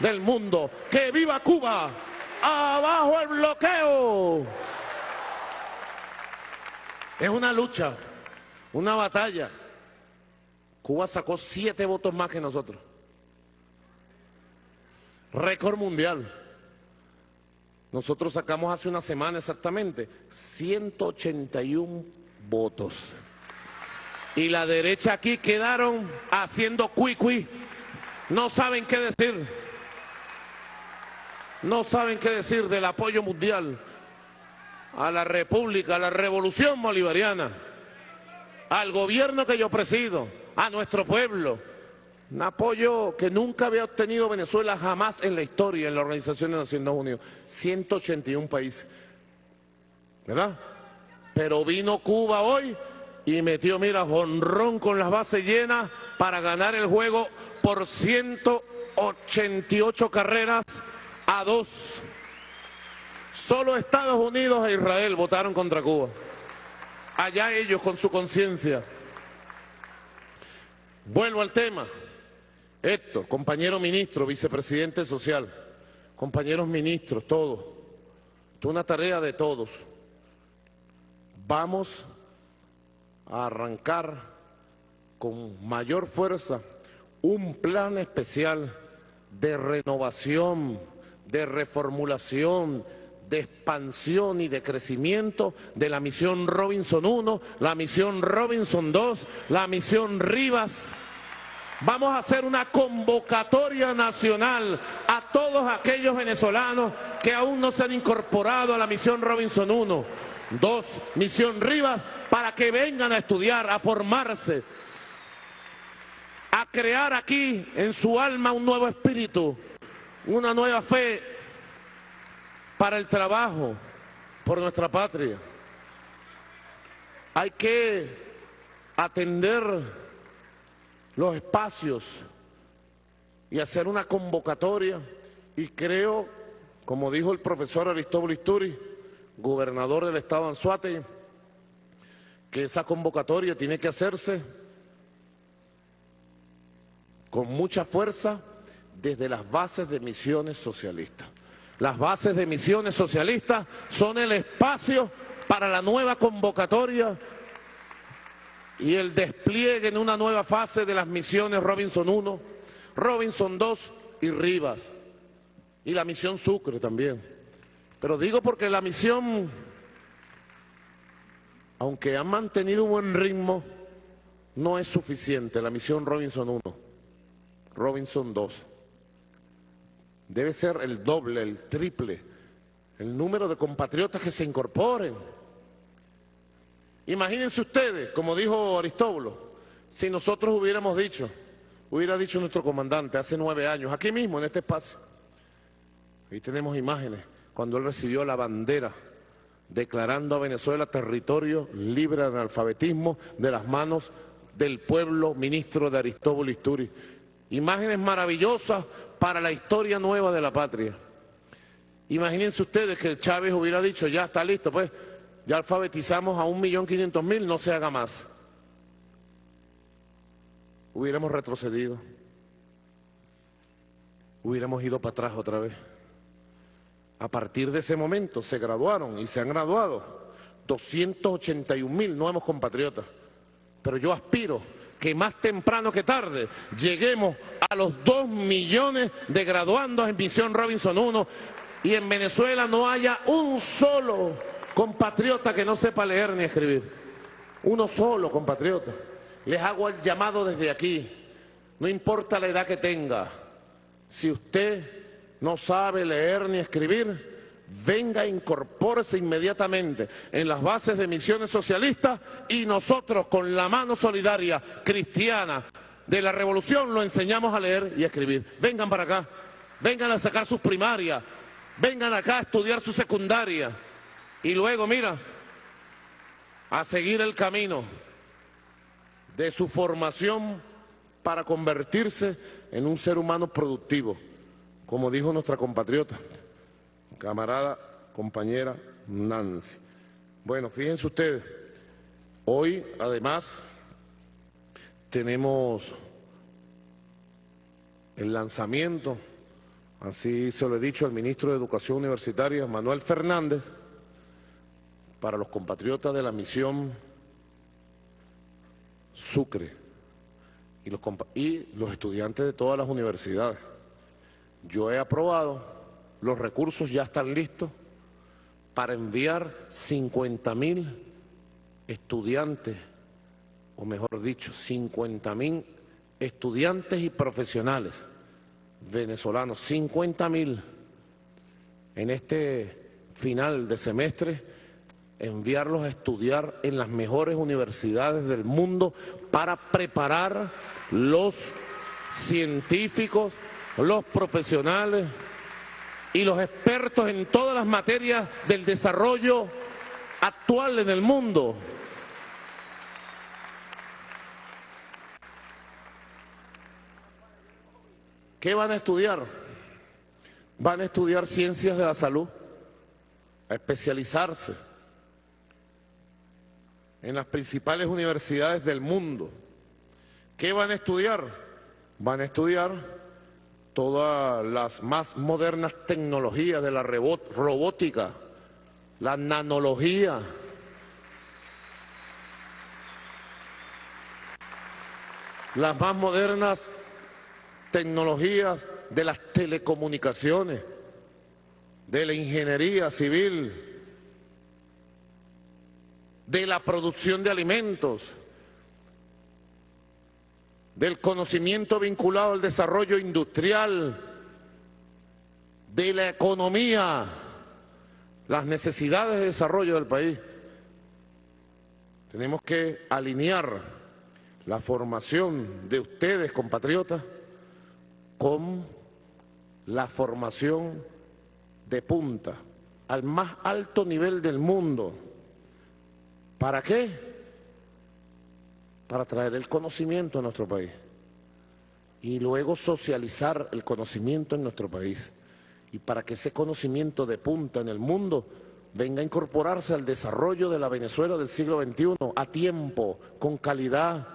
del mundo. ¡Que viva Cuba! ¡Abajo el bloqueo! Es una lucha, una batalla. Cuba sacó siete votos más que nosotros. Récord mundial. Nosotros sacamos hace una semana exactamente 181 votos. Y la derecha aquí quedaron haciendo cuicui. No saben qué decir. No saben qué decir del apoyo mundial a la República, a la Revolución Bolivariana, al gobierno que yo presido, a nuestro pueblo. Un apoyo que nunca había obtenido Venezuela jamás en la historia en la Organización de Naciones Unidas. 181 países. ¿Verdad? Pero vino Cuba hoy y metió, mira, jonrón con las bases llenas para ganar el juego por 188 carreras a dos. Solo Estados Unidos e Israel votaron contra Cuba. Allá ellos con su conciencia. Vuelvo al tema. Héctor, compañero ministro, vicepresidente social, compañeros ministros, todos. Es una tarea de todos. Vamos a arrancar con mayor fuerza un plan especial de renovación, de reformulación, de expansión y de crecimiento de la misión Robinson 1, la misión Robinson 2, la misión Rivas. Vamos a hacer una convocatoria nacional a todos aquellos venezolanos que aún no se han incorporado a la misión Robinson 1, 2, misión Rivas, para que vengan a estudiar, a formarse, a crear aquí en su alma un nuevo espíritu, una nueva fe para el trabajo por nuestra patria. Hay que atender los espacios y hacer una convocatoria y creo, como dijo el profesor Aristóbulo Isturi, gobernador del estado de Anzuate, que esa convocatoria tiene que hacerse con mucha fuerza desde las bases de misiones socialistas. Las bases de misiones socialistas son el espacio para la nueva convocatoria y el despliegue en una nueva fase de las misiones Robinson 1, Robinson 2 y Rivas. Y la misión Sucre también. Pero digo porque la misión, aunque ha mantenido un buen ritmo, no es suficiente. La misión Robinson 1, Robinson 2. Debe ser el doble, el triple, el número de compatriotas que se incorporen. Imagínense ustedes, como dijo Aristóbulo, si nosotros hubiéramos dicho, hubiera dicho nuestro comandante hace nueve años, aquí mismo, en este espacio, ahí tenemos imágenes, cuando él recibió la bandera declarando a Venezuela territorio libre de analfabetismo de las manos del pueblo ministro de Aristóbulo Isturi. Imágenes maravillosas para la historia nueva de la patria. Imagínense ustedes que Chávez hubiera dicho, ya está listo, pues ya alfabetizamos a un millón quinientos mil, no se haga más. Hubiéramos retrocedido. Hubiéramos ido para atrás otra vez. A partir de ese momento se graduaron y se han graduado 281 mil nuevos compatriotas. Pero yo aspiro que más temprano que tarde lleguemos a los dos millones de graduandos en Misión Robinson 1 y en Venezuela no haya un solo compatriota que no sepa leer ni escribir. Uno solo compatriota. Les hago el llamado desde aquí. No importa la edad que tenga. Si usted no sabe leer ni escribir, venga, incorpórese inmediatamente en las bases de misiones socialistas y nosotros con la mano solidaria cristiana de la revolución lo enseñamos a leer y a escribir. Vengan para acá, vengan a sacar sus primarias, vengan acá a estudiar su secundaria y luego, mira, a seguir el camino de su formación para convertirse en un ser humano productivo, como dijo nuestra compatriota camarada, compañera Nancy. Bueno, fíjense ustedes, hoy además tenemos el lanzamiento, así se lo he dicho al ministro de Educación Universitaria, Manuel Fernández, para los compatriotas de la misión Sucre y los, estudiantes de todas las universidades. Yo he aprobado, los recursos ya están listos para enviar 50 mil estudiantes, o mejor dicho, 50 mil estudiantes y profesionales venezolanos, 50 mil en este final de semestre, enviarlos a estudiar en las mejores universidades del mundo para preparar los científicos, los profesionales y los expertos en todas las materias del desarrollo actual en el mundo. ¿Qué van a estudiar? Van a estudiar ciencias de la salud, a especializarse en las principales universidades del mundo. ¿Qué van a estudiar? Van a estudiar todas las más modernas tecnologías de la robótica, la nanología, las más modernas tecnologías de las telecomunicaciones, de la ingeniería civil, de la producción de alimentos, del conocimiento vinculado al desarrollo industrial, de la economía, las necesidades de desarrollo del país. Tenemos que alinear la formación de ustedes, compatriotas, con la formación de punta, al más alto nivel del mundo. ¿Para qué? Para traer el conocimiento a nuestro país y luego socializar el conocimiento en nuestro país y para que ese conocimiento de punta en el mundo venga a incorporarse al desarrollo de la Venezuela del siglo XXI a tiempo, con calidad.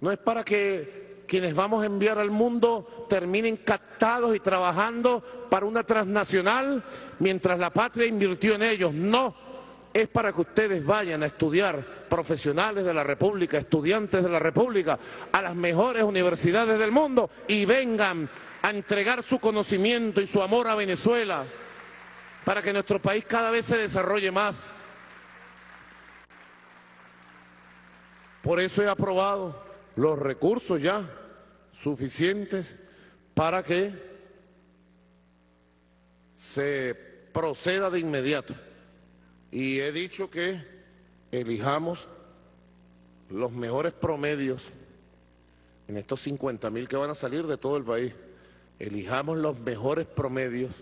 No es para que quienes vamos a enviar al mundo terminen captados y trabajando para una transnacional mientras la patria invirtió en ellos. No, es para que ustedes vayan a estudiar profesionales de la República, estudiantes de la República, a las mejores universidades del mundo y vengan a entregar su conocimiento y su amor a Venezuela para que nuestro país cada vez se desarrolle más. Por eso he aprobado los recursos ya suficientes para que se proceda de inmediato. Y he dicho que elijamos los mejores promedios en estos 50 mil que van a salir de todo el país. Elijamos los mejores promedios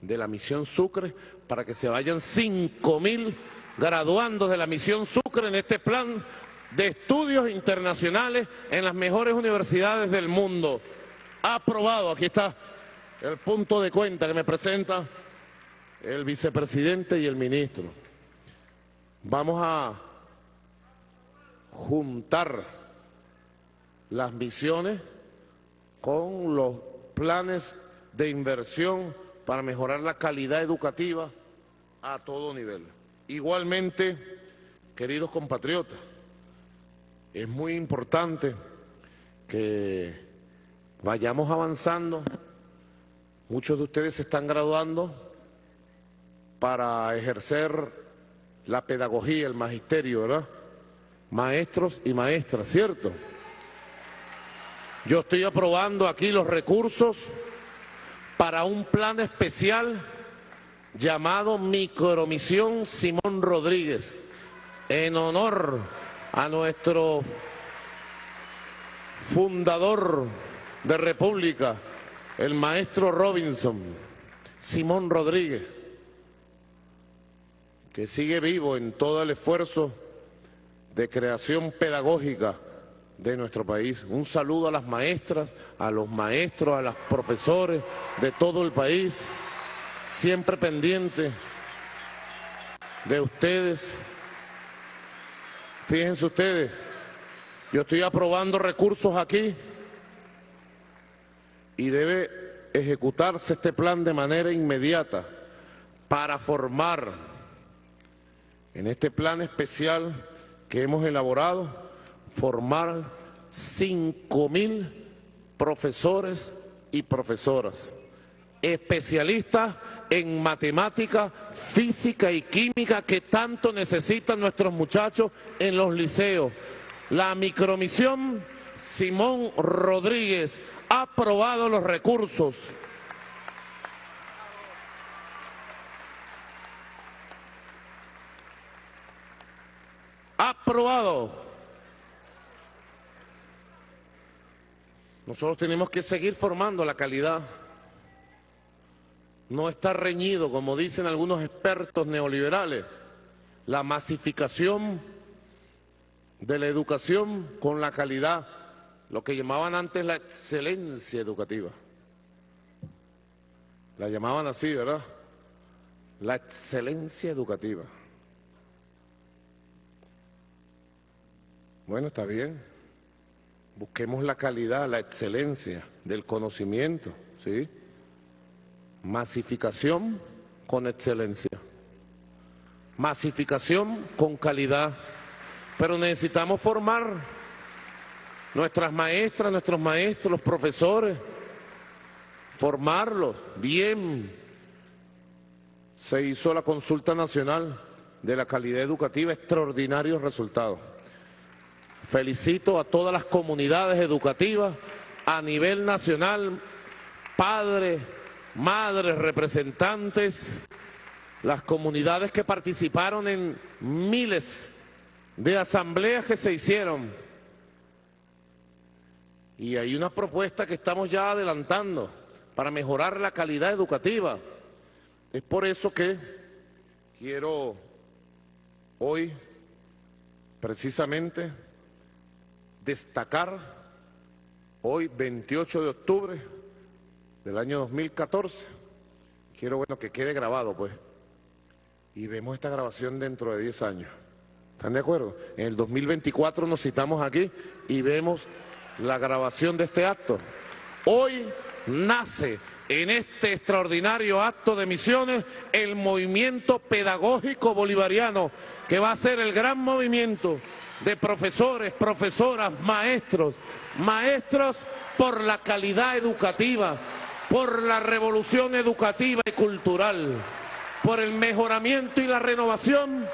de la misión Sucre para que se vayan 5 mil graduandos de la misión Sucre en este plan de estudios internacionales en las mejores universidades del mundo. Aprobado, aquí está el punto de cuenta que me presenta el vicepresidente y el ministro. Vamos a juntar las misiones con los planes de inversión para mejorar la calidad educativa a todo nivel. Igualmente, queridos compatriotas, es muy importante que vayamos avanzando. Muchos de ustedes se están graduando para ejercer la pedagogía, el magisterio, ¿verdad? Maestros y maestras, ¿cierto? Yo estoy aprobando aquí los recursos para un plan especial llamado Micromisión Simón Rodríguez, en honor a nuestro fundador de República, el maestro Robinson, Simón Rodríguez, que sigue vivo en todo el esfuerzo de creación pedagógica de nuestro país. Un saludo a las maestras, a los maestros, a los profesores de todo el país, siempre pendiente de ustedes Fíjense ustedes, yo estoy aprobando recursos aquí y debe ejecutarse este plan de manera inmediata para formar en este plan especial que hemos elaborado formar 5 mil profesores y profesoras, especialistas en matemática, física y química que tanto necesitan nuestros muchachos en los liceos. La micromisión Simón Rodríguez ha aprobado los recursos. Aprobado. Nosotros tenemos que seguir formando la calidad. No está reñido, como dicen algunos expertos neoliberales, la masificación de la educación con la calidad, lo que llamaban antes la excelencia educativa. La llamaban así, ¿verdad? La excelencia educativa. Bueno, está bien. Busquemos la calidad, la excelencia del conocimiento, ¿sí? Masificación con excelencia. Masificación con calidad. Pero necesitamos formar nuestras maestras, nuestros maestros, los profesores, formarlos bien. Se hizo la consulta nacional de la calidad educativa, extraordinarios resultados. Felicito a todas las comunidades educativas a nivel nacional, padres, madres, representantes, las comunidades que participaron en miles de asambleas que se hicieron. Y hay una propuesta que estamos ya adelantando para mejorar la calidad educativa. Es por eso que quiero hoy precisamente destacar, hoy 28 de octubre del año 2014, quiero bueno que quede grabado pues, y vemos esta grabación dentro de 10 años. ¿Están de acuerdo? En el 2024 nos citamos aquí y vemos la grabación de este acto. Hoy nace en este extraordinario acto de misiones el movimiento pedagógico bolivariano, que va a ser el gran movimiento de profesores, profesoras, maestros, maestros por la calidad educativa, por la revolución educativa y cultural, por el mejoramiento y la renovación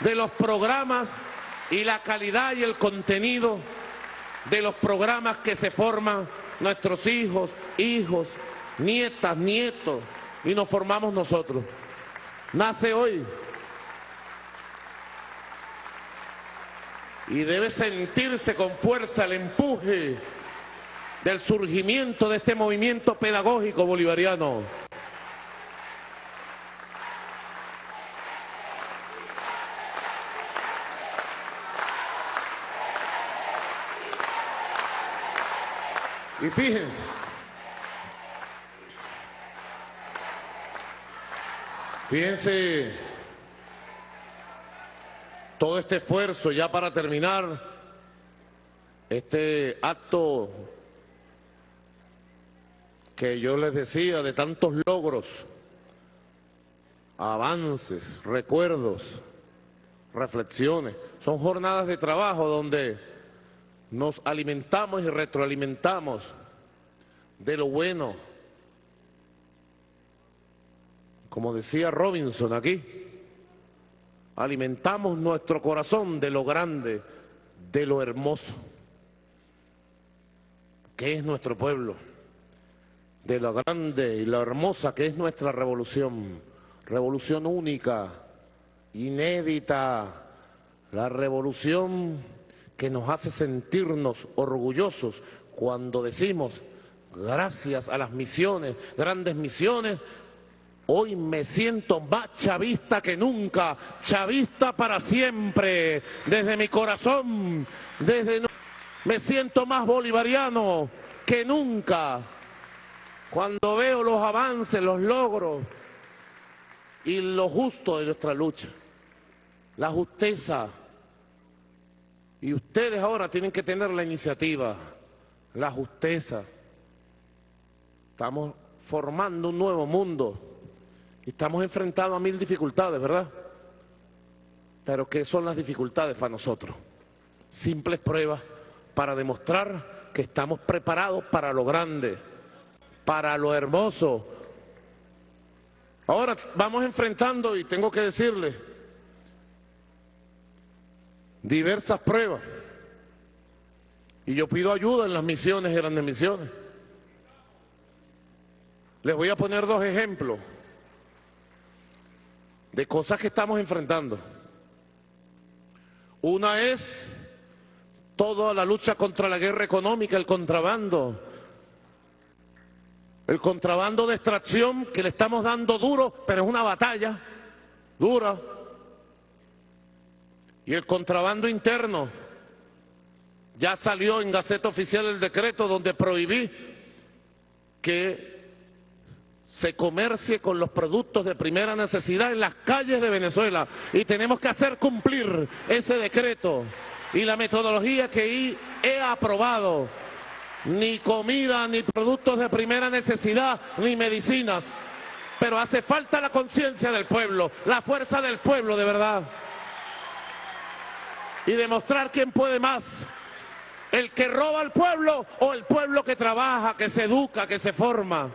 de los programas y la calidad y el contenido de los programas que se forman nuestros hijos, hijos, nietas, nietos, y nos formamos nosotros. Nace hoy. Y debe sentirse con fuerza el empuje del surgimiento de este movimiento pedagógico bolivariano. Y fíjense, fíjense todo este esfuerzo ya para terminar este acto que yo les decía de tantos logros, avances, recuerdos, reflexiones. Son jornadas de trabajo donde nos alimentamos y retroalimentamos de lo bueno. Como decía Robinson aquí, alimentamos nuestro corazón de lo grande, de lo hermoso, que es nuestro pueblo, de lo grande y lo hermosa que es nuestra revolución, revolución única, inédita, la revolución que nos hace sentirnos orgullosos cuando decimos, gracias a las misiones, grandes misiones, hoy me siento más chavista que nunca, chavista para siempre, desde mi corazón, desde me siento más bolivariano que nunca. Cuando veo los avances, los logros y lo justo de nuestra lucha, la justeza y ustedes ahora tienen que tener la iniciativa, la justeza. Estamos formando un nuevo mundo estamos enfrentados a mil dificultades, ¿verdad? Pero ¿qué son las dificultades para nosotros? simples pruebas para demostrar que estamos preparados para lo grande, para lo hermoso. Ahora vamos enfrentando, y tengo que decirle, diversas pruebas. Y yo pido ayuda en las misiones grandes misiones. Les voy a poner dos ejemplos de cosas que estamos enfrentando. Una es toda la lucha contra la guerra económica, el contrabando, el contrabando de extracción que le estamos dando duro, pero es una batalla dura. Y el contrabando interno, ya salió en Gaceta Oficial el decreto donde prohibí que se comercie con los productos de primera necesidad en las calles de Venezuela. Y tenemos que hacer cumplir ese decreto y la metodología que he aprobado. Ni comida, ni productos de primera necesidad, ni medicinas. Pero hace falta la conciencia del pueblo, la fuerza del pueblo de verdad. Y demostrar quién puede más. El que roba al pueblo o el pueblo que trabaja, que se educa, que se forma.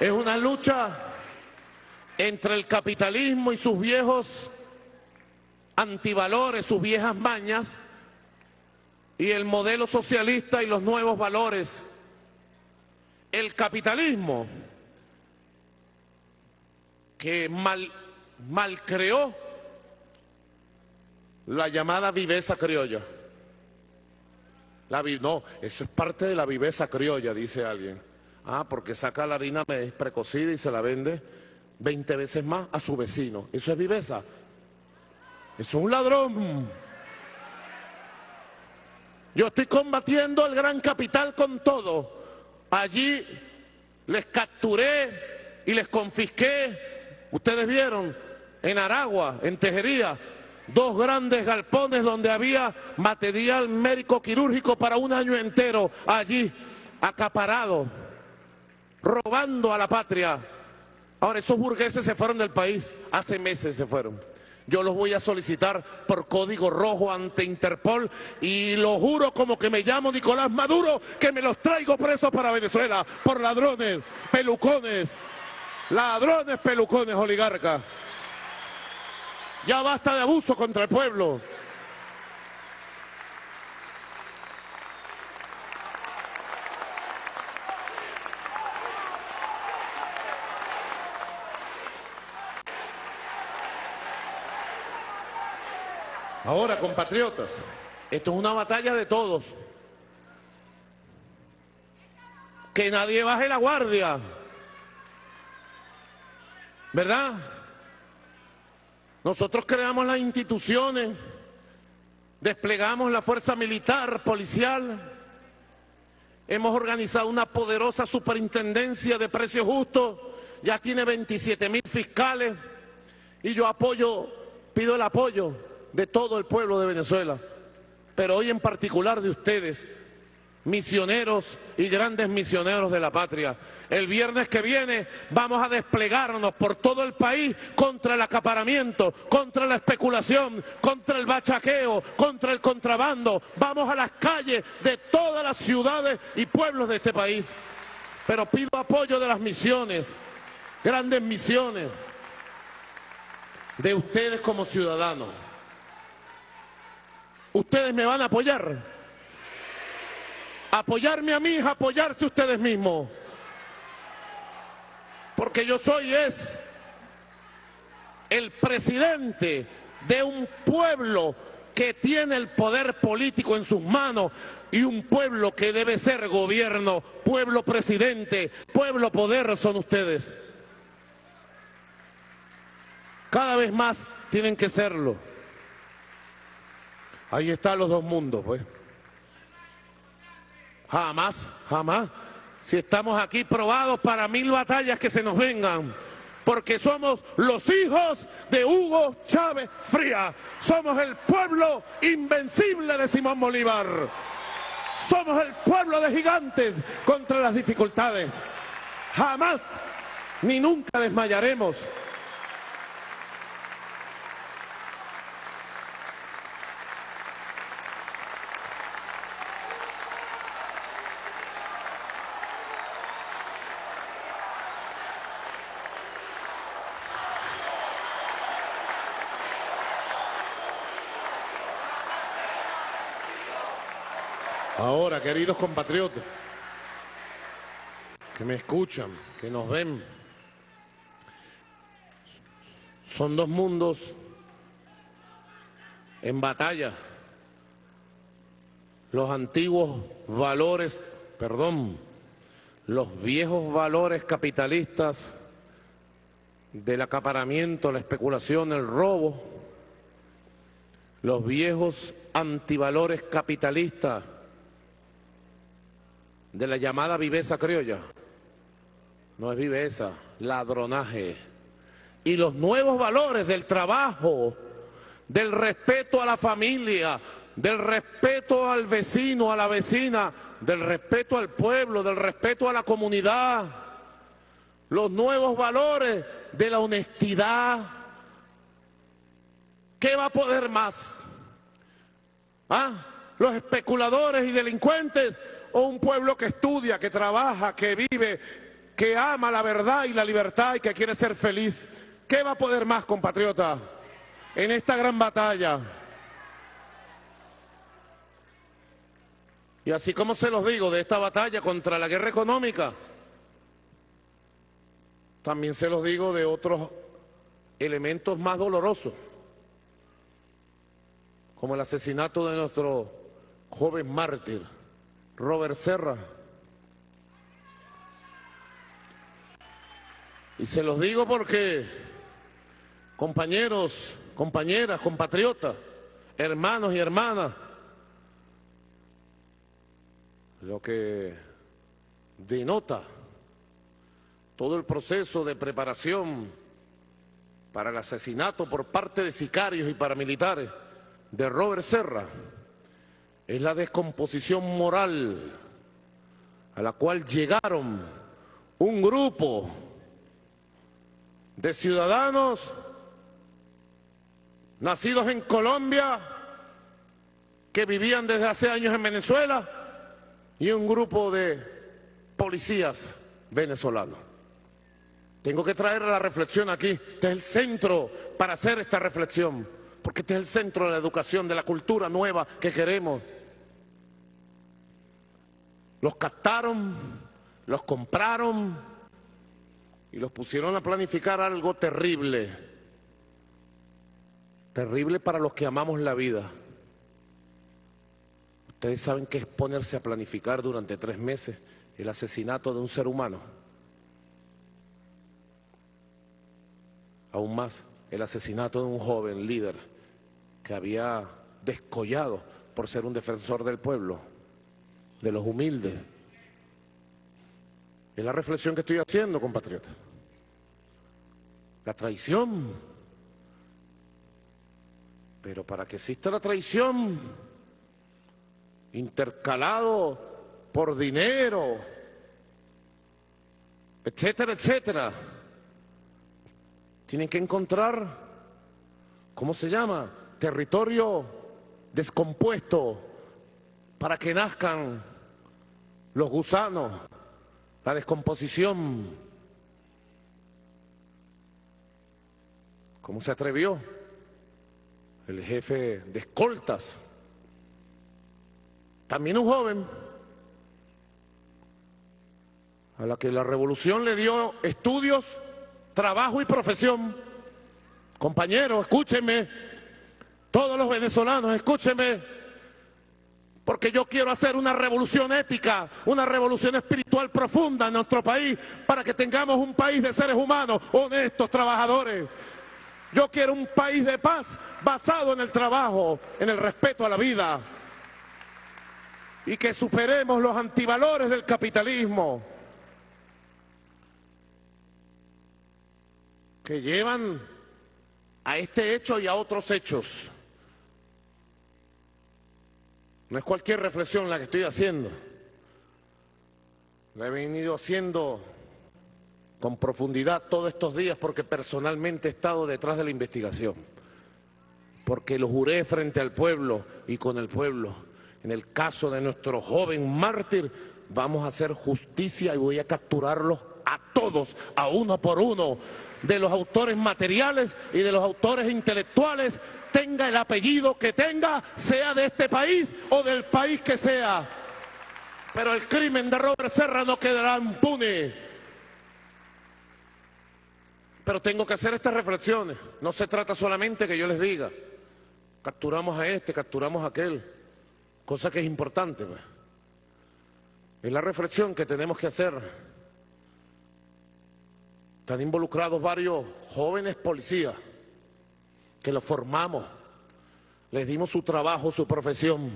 Es una lucha entre el capitalismo y sus viejos antivalores, sus viejas mañas, y el modelo socialista y los nuevos valores. El capitalismo que mal, mal creó la llamada viveza criolla. La, no, eso es parte de la viveza criolla, dice alguien. Ah, porque saca la harina precocida y se la vende 20 veces más a su vecino. Eso es viveza. Eso es un ladrón. Yo estoy combatiendo al gran capital con todo. Allí les capturé y les confisqué, ustedes vieron, en Aragua, en Tejería, dos grandes galpones donde había material médico quirúrgico para un año entero allí acaparado robando a la patria. Ahora, esos burgueses se fueron del país, hace meses se fueron. Yo los voy a solicitar por código rojo ante Interpol y lo juro como que me llamo Nicolás Maduro que me los traigo presos para Venezuela por ladrones, pelucones, ladrones, pelucones, oligarcas. Ya basta de abuso contra el pueblo. Ahora, compatriotas, esto es una batalla de todos. Que nadie baje la guardia. ¿Verdad? Nosotros creamos las instituciones, desplegamos la fuerza militar, policial, hemos organizado una poderosa superintendencia de precios justos, ya tiene 27 mil fiscales y yo apoyo, pido el apoyo de todo el pueblo de Venezuela, pero hoy en particular de ustedes, misioneros y grandes misioneros de la patria. El viernes que viene vamos a desplegarnos por todo el país contra el acaparamiento, contra la especulación, contra el bachaqueo, contra el contrabando. Vamos a las calles de todas las ciudades y pueblos de este país. Pero pido apoyo de las misiones, grandes misiones, de ustedes como ciudadanos. ¿Ustedes me van a apoyar? Apoyarme a mí es apoyarse ustedes mismos. Porque yo soy es el presidente de un pueblo que tiene el poder político en sus manos y un pueblo que debe ser gobierno, pueblo presidente, pueblo poder son ustedes. Cada vez más tienen que serlo. Ahí están los dos mundos, pues. Jamás, jamás. Si estamos aquí probados para mil batallas que se nos vengan, porque somos los hijos de Hugo Chávez Fría. Somos el pueblo invencible de Simón Bolívar. Somos el pueblo de gigantes contra las dificultades. Jamás ni nunca desmayaremos. Queridos compatriotas, que me escuchan, que nos ven, son dos mundos en batalla. Los antiguos valores, perdón, los viejos valores capitalistas del acaparamiento, la especulación, el robo, los viejos antivalores capitalistas de la llamada viveza criolla. No es viveza, ladronaje. Y los nuevos valores del trabajo, del respeto a la familia, del respeto al vecino, a la vecina, del respeto al pueblo, del respeto a la comunidad. Los nuevos valores de la honestidad. ¿Qué va a poder más? ¿Ah? Los especuladores y delincuentes o un pueblo que estudia, que trabaja, que vive, que ama la verdad y la libertad y que quiere ser feliz. ¿Qué va a poder más, compatriota, en esta gran batalla? Y así como se los digo de esta batalla contra la guerra económica, también se los digo de otros elementos más dolorosos, como el asesinato de nuestro joven mártir, Robert Serra. Y se los digo porque, compañeros, compañeras, compatriotas, hermanos y hermanas, lo que denota todo el proceso de preparación para el asesinato por parte de sicarios y paramilitares de Robert Serra es la descomposición moral a la cual llegaron un grupo de ciudadanos nacidos en Colombia que vivían desde hace años en Venezuela y un grupo de policías venezolanos. Tengo que traer la reflexión aquí. Este es el centro para hacer esta reflexión, porque este es el centro de la educación, de la cultura nueva que queremos. Los captaron, los compraron y los pusieron a planificar algo terrible, terrible para los que amamos la vida. Ustedes saben qué es ponerse a planificar durante tres meses el asesinato de un ser humano. Aún más, el asesinato de un joven líder que había descollado por ser un defensor del pueblo de los humildes. Es la reflexión que estoy haciendo, compatriotas. La traición. Pero para que exista la traición, intercalado por dinero, etcétera, etcétera, tienen que encontrar, ¿cómo se llama? Territorio descompuesto para que nazcan los gusanos, la descomposición. ¿Cómo se atrevió el jefe de escoltas? También un joven a la que la revolución le dio estudios, trabajo y profesión. Compañeros, escúchenme, todos los venezolanos, escúchenme, porque yo quiero hacer una revolución ética, una revolución espiritual profunda en nuestro país, para que tengamos un país de seres humanos, honestos, trabajadores. Yo quiero un país de paz basado en el trabajo, en el respeto a la vida, y que superemos los antivalores del capitalismo, que llevan a este hecho y a otros hechos. No es cualquier reflexión la que estoy haciendo. La he venido haciendo con profundidad todos estos días porque personalmente he estado detrás de la investigación, porque lo juré frente al pueblo y con el pueblo. En el caso de nuestro joven mártir, vamos a hacer justicia y voy a capturarlos a todos, a uno por uno, de los autores materiales y de los autores intelectuales, tenga el apellido que tenga, sea de este país o del país que sea. Pero el crimen de Robert Serra no quedará impune. Pero tengo que hacer estas reflexiones. No se trata solamente que yo les diga, capturamos a este, capturamos a aquel, cosa que es importante. pues. Es la reflexión que tenemos que hacer. Están involucrados varios jóvenes policías que los formamos, les dimos su trabajo, su profesión.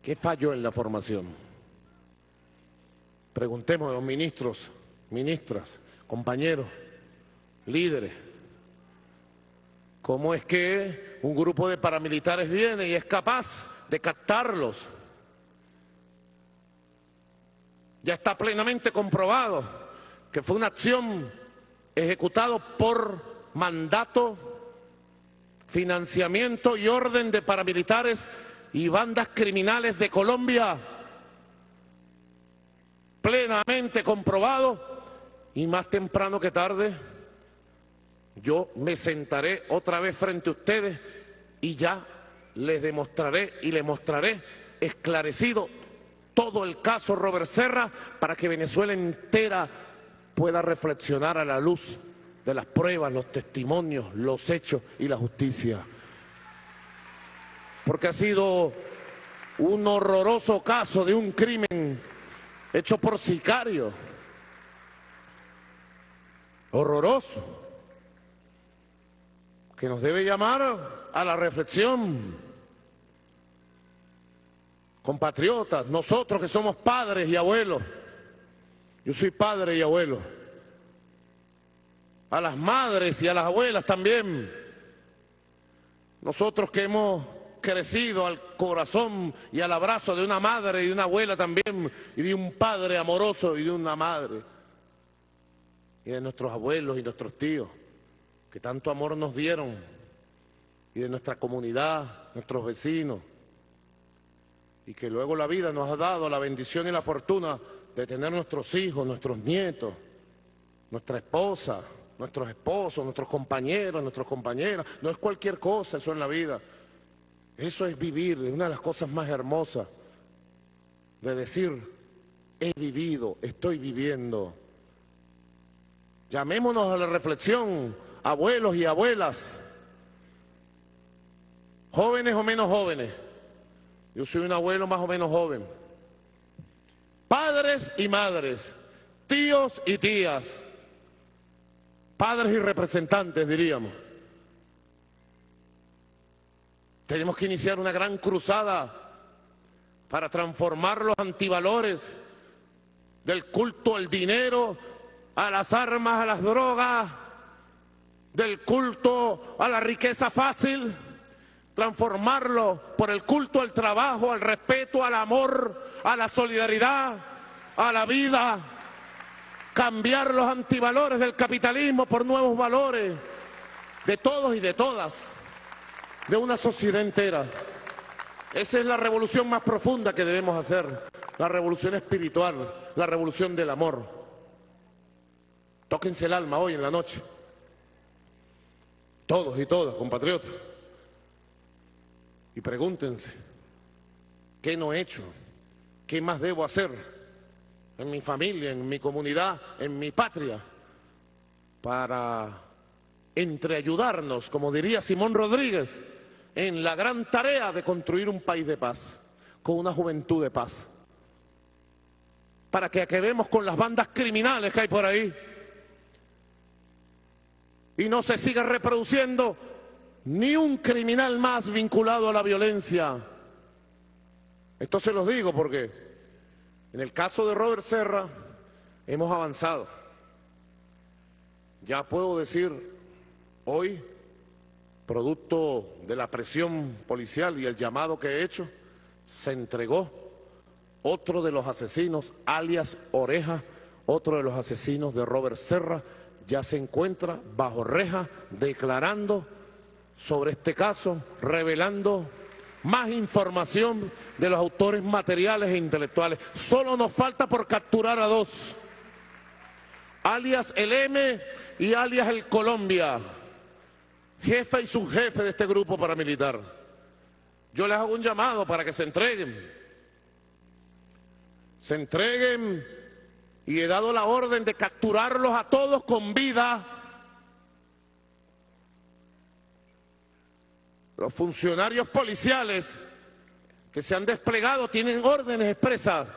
¿Qué falló en la formación? Preguntemos a los ministros, ministras, compañeros, líderes, ¿cómo es que un grupo de paramilitares viene y es capaz de captarlos? Ya está plenamente comprobado que fue una acción ejecutada por mandato, financiamiento y orden de paramilitares y bandas criminales de Colombia, plenamente comprobado, y más temprano que tarde yo me sentaré otra vez frente a ustedes y ya les demostraré y les mostraré esclarecido todo el caso Robert Serra para que Venezuela entera pueda reflexionar a la luz de las pruebas, los testimonios, los hechos y la justicia. Porque ha sido un horroroso caso de un crimen hecho por sicarios. Horroroso. Que nos debe llamar a la reflexión. Compatriotas, nosotros que somos padres y abuelos. Yo soy padre y abuelo. A las madres y a las abuelas también. Nosotros que hemos crecido al corazón y al abrazo de una madre y de una abuela también, y de un padre amoroso y de una madre, y de nuestros abuelos y nuestros tíos, que tanto amor nos dieron, y de nuestra comunidad, nuestros vecinos, y que luego la vida nos ha dado la bendición y la fortuna de tener nuestros hijos, nuestros nietos, nuestra esposa, nuestros esposos, nuestros compañeros, nuestras compañeras. No es cualquier cosa eso en la vida. Eso es vivir, es una de las cosas más hermosas de decir, he vivido, estoy viviendo. Llamémonos a la reflexión, abuelos y abuelas, jóvenes o menos jóvenes. Yo soy un abuelo más o menos joven. Padres y madres, tíos y tías, padres y representantes, diríamos. Tenemos que iniciar una gran cruzada para transformar los antivalores del culto al dinero, a las armas, a las drogas, del culto a la riqueza fácil, transformarlo por el culto al trabajo, al respeto, al amor, a la solidaridad, a la vida, cambiar los antivalores del capitalismo por nuevos valores de todos y de todas de una sociedad entera. Esa es la revolución más profunda que debemos hacer, la revolución espiritual, la revolución del amor. Tóquense el alma hoy en la noche, todos y todas, compatriotas, y pregúntense, ¿qué no he hecho? ¿Qué más debo hacer en mi familia, en mi comunidad, en mi patria, para entreayudarnos, como diría Simón Rodríguez, en la gran tarea de construir un país de paz, con una juventud de paz. Para que acabemos con las bandas criminales que hay por ahí y no se siga reproduciendo ni un criminal más vinculado a la violencia. Esto se los digo porque en el caso de Robert Serra hemos avanzado. Ya puedo decir hoy producto de la presión policial y el llamado que he hecho, se entregó otro de los asesinos, alias Oreja, otro de los asesinos de Robert Serra, ya se encuentra bajo reja declarando sobre este caso, revelando más información de los autores materiales e intelectuales. Solo nos falta por capturar a dos, alias el M y alias el Colombia, jefe y subjefe de este grupo paramilitar. Yo les hago un llamado para que se entreguen. Se entreguen y he dado la orden de capturarlos a todos con vida. Los funcionarios policiales que se han desplegado tienen órdenes expresas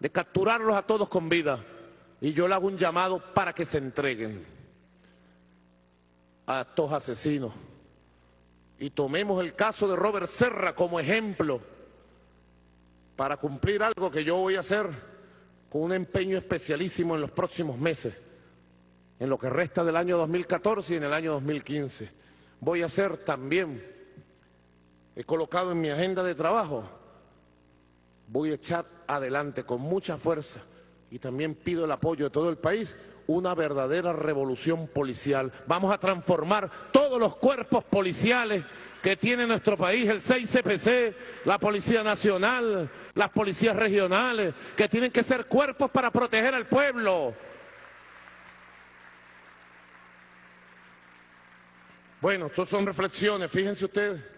de capturarlos a todos con vida. Y yo le hago un llamado para que se entreguen a estos asesinos. Y tomemos el caso de Robert Serra como ejemplo para cumplir algo que yo voy a hacer con un empeño especialísimo en los próximos meses, en lo que resta del año 2014 y en el año 2015. Voy a hacer también, he colocado en mi agenda de trabajo, voy a echar adelante con mucha fuerza y también pido el apoyo de todo el país, una verdadera revolución policial. Vamos a transformar todos los cuerpos policiales que tiene nuestro país, el 6CPC, la Policía Nacional, las policías regionales, que tienen que ser cuerpos para proteger al pueblo. Bueno, estas son reflexiones, fíjense ustedes,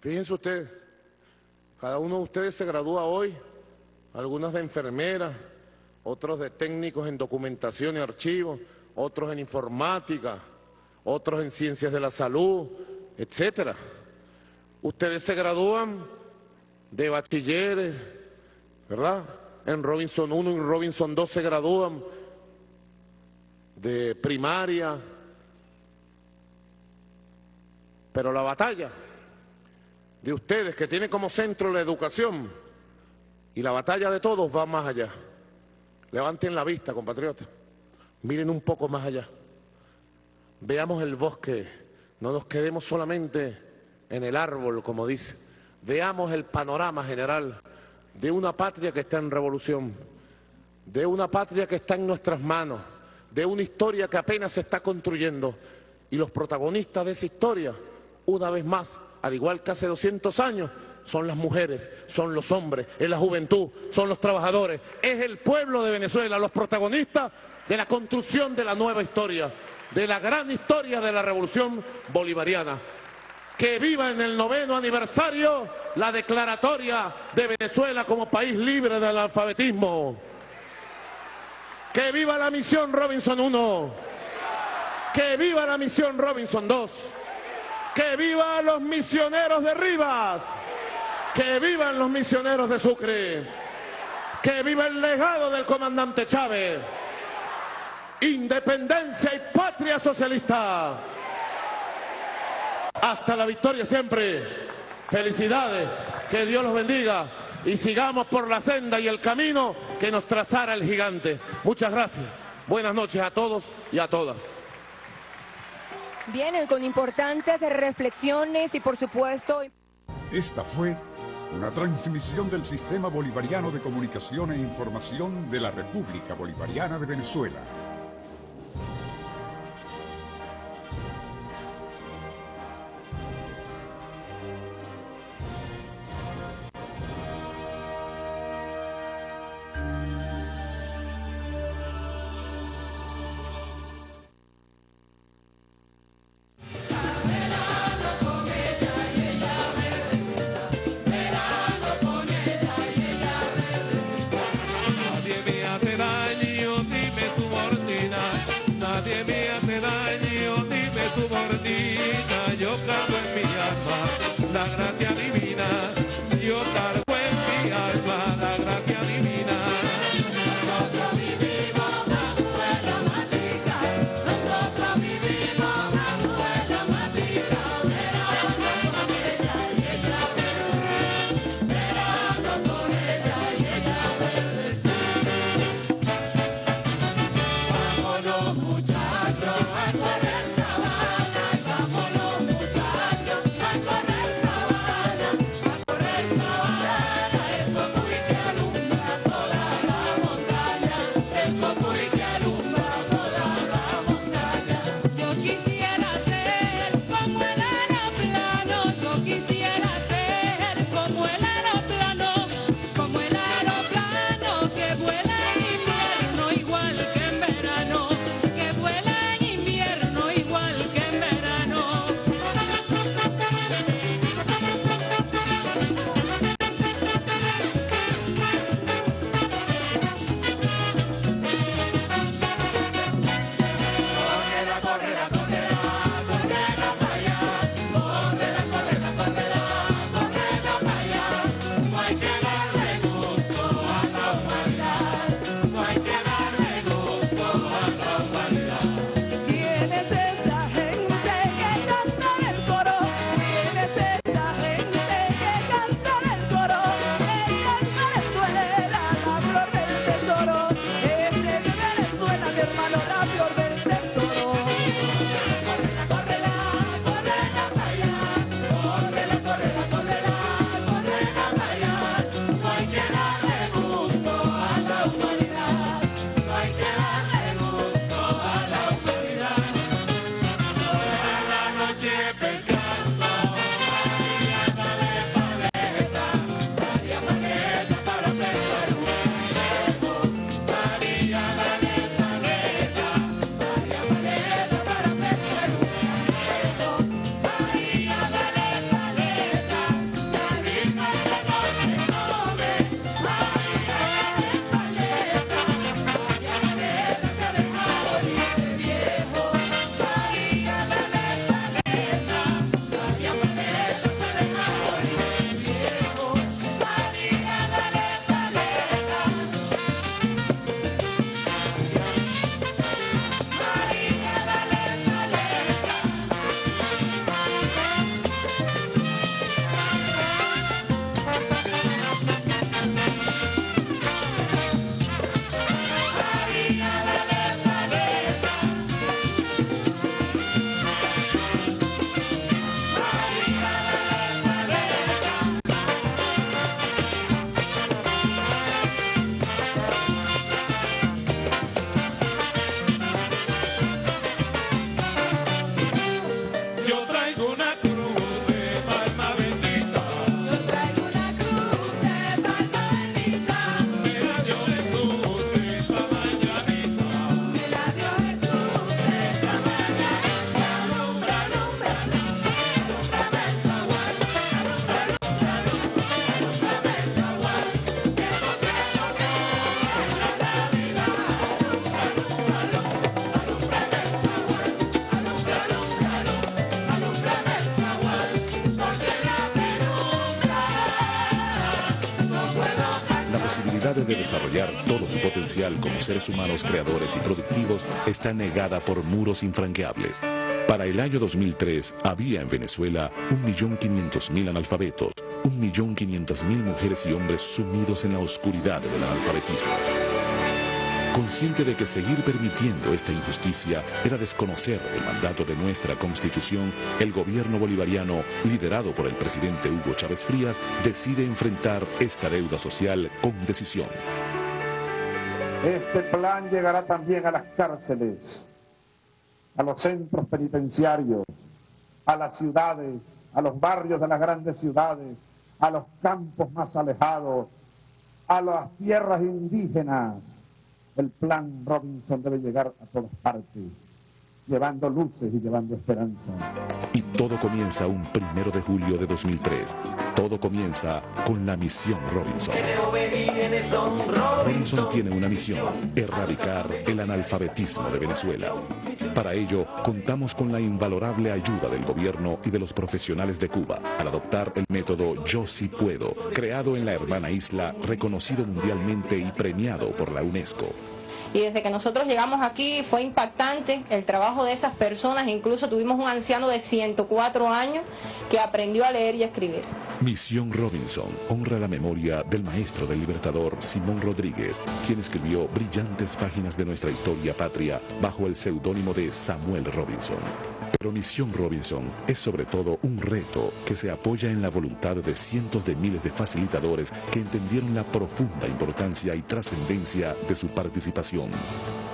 fíjense ustedes, cada uno de ustedes se gradúa hoy, algunas de enfermeras, otros de técnicos en documentación y archivos, otros en informática, otros en ciencias de la salud, etcétera. Ustedes se gradúan de bachilleres, ¿verdad? En Robinson 1 y Robinson 2 se gradúan de primaria, pero la batalla de ustedes que tienen como centro la educación y la batalla de todos va más allá. Levanten la vista, compatriotas. Miren un poco más allá. Veamos el bosque. No nos quedemos solamente en el árbol, como dice. Veamos el panorama general de una patria que está en revolución, de una patria que está en nuestras manos, de una historia que apenas se está construyendo. Y los protagonistas de esa historia, una vez más, al igual que hace 200 años, son las mujeres, son los hombres, es la juventud, son los trabajadores, es el pueblo de Venezuela, los protagonistas de la construcción de la nueva historia, de la gran historia de la revolución bolivariana. Que viva en el noveno aniversario la declaratoria de Venezuela como país libre del alfabetismo. Que viva la misión Robinson 1. Que viva la misión Robinson 2. Que viva los misioneros de Rivas. Que vivan los misioneros de Sucre. Que viva el legado del comandante Chávez. Independencia y patria socialista. Hasta la victoria siempre. Felicidades. Que Dios los bendiga. Y sigamos por la senda y el camino que nos trazara el gigante. Muchas gracias. Buenas noches a todos y a todas. Vienen con importantes reflexiones y por supuesto... Esta fue una transmisión del Sistema Bolivariano de Comunicación e Información de la República Bolivariana de Venezuela. Como seres humanos creadores y productivos está negada por muros infranqueables. Para el año 2003 había en Venezuela 1.500.000 analfabetos, 1.500.000 mujeres y hombres sumidos en la oscuridad del analfabetismo. Consciente de que seguir permitiendo esta injusticia era desconocer el mandato de nuestra Constitución, el gobierno bolivariano, liderado por el presidente Hugo Chávez Frías, decide enfrentar esta deuda social con decisión. Este plan llegará también a las cárceles, a los centros penitenciarios, a las ciudades, a los barrios de las grandes ciudades, a los campos más alejados, a las tierras indígenas, el plan Robinson debe llegar a todas partes, llevando luces y llevando esperanza. Y todo comienza un primero de julio de 2003. Todo comienza con la misión Robinson. Robinson tiene una misión, erradicar el analfabetismo de Venezuela. Para ello, contamos con la invalorable ayuda del gobierno y de los profesionales de Cuba al adoptar el método Yo sí puedo, creado en la hermana isla, reconocido mundialmente y premiado por la UNESCO. Y desde que nosotros llegamos aquí fue impactante el trabajo de esas personas, incluso tuvimos un anciano de 104 años que aprendió a leer y escribir. Misión Robinson honra la memoria del maestro del libertador Simón Rodríguez, quien escribió brillantes páginas de nuestra historia patria bajo el seudónimo de Samuel Robinson. Pero Misión Robinson es sobre todo un reto que se apoya en la voluntad de cientos de miles de facilitadores que entendieron la profunda importancia y trascendencia de su participación.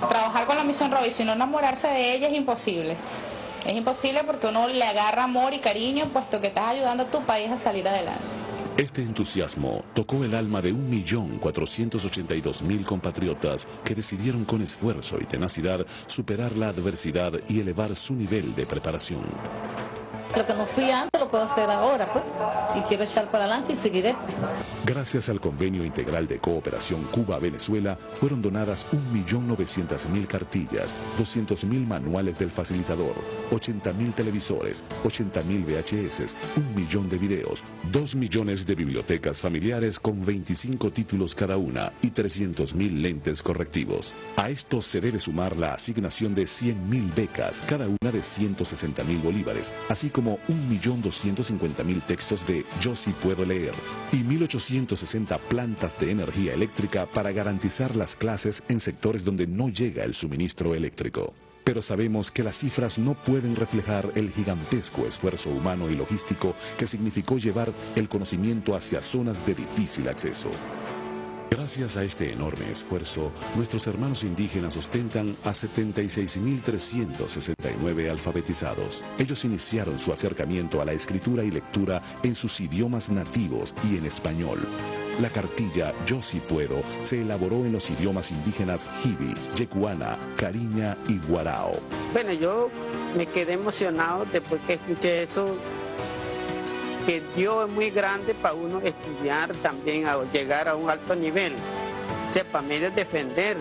Trabajar con la Misión Robinson y no enamorarse de ella es imposible. Es imposible porque uno le agarra amor y cariño puesto que estás ayudando a tu país a salir adelante. Este entusiasmo tocó el alma de 1.482.000 compatriotas que decidieron con esfuerzo y tenacidad superar la adversidad y elevar su nivel de preparación. Lo que no fui antes lo puedo hacer ahora, pues. Y quiero echar para adelante y seguiré. Gracias al convenio integral de cooperación Cuba-Venezuela, fueron donadas 1.900.000 cartillas, 200.000 manuales del facilitador, 80.000 televisores, 80.000 VHS, un millón de videos, 2 millones de bibliotecas familiares con 25 títulos cada una y 300.000 lentes correctivos. A esto se debe sumar la asignación de 100.000 becas, cada una de 160.000 bolívares, así como 1.250.000 textos de Yo sí puedo leer y 1.860 plantas de energía eléctrica para garantizar las clases en sectores donde no llega el suministro eléctrico. Pero sabemos que las cifras no pueden reflejar el gigantesco esfuerzo humano y logístico que significó llevar el conocimiento hacia zonas de difícil acceso. Gracias a este enorme esfuerzo, nuestros hermanos indígenas ostentan a 76.369 alfabetizados. Ellos iniciaron su acercamiento a la escritura y lectura en sus idiomas nativos y en español. La cartilla Yo sí puedo se elaboró en los idiomas indígenas Hibi, Yecuana, Cariña y Guarao. Bueno, yo me quedé emocionado después que escuché eso que Dios es muy grande para uno estudiar también, a llegar a un alto nivel. Para medio defender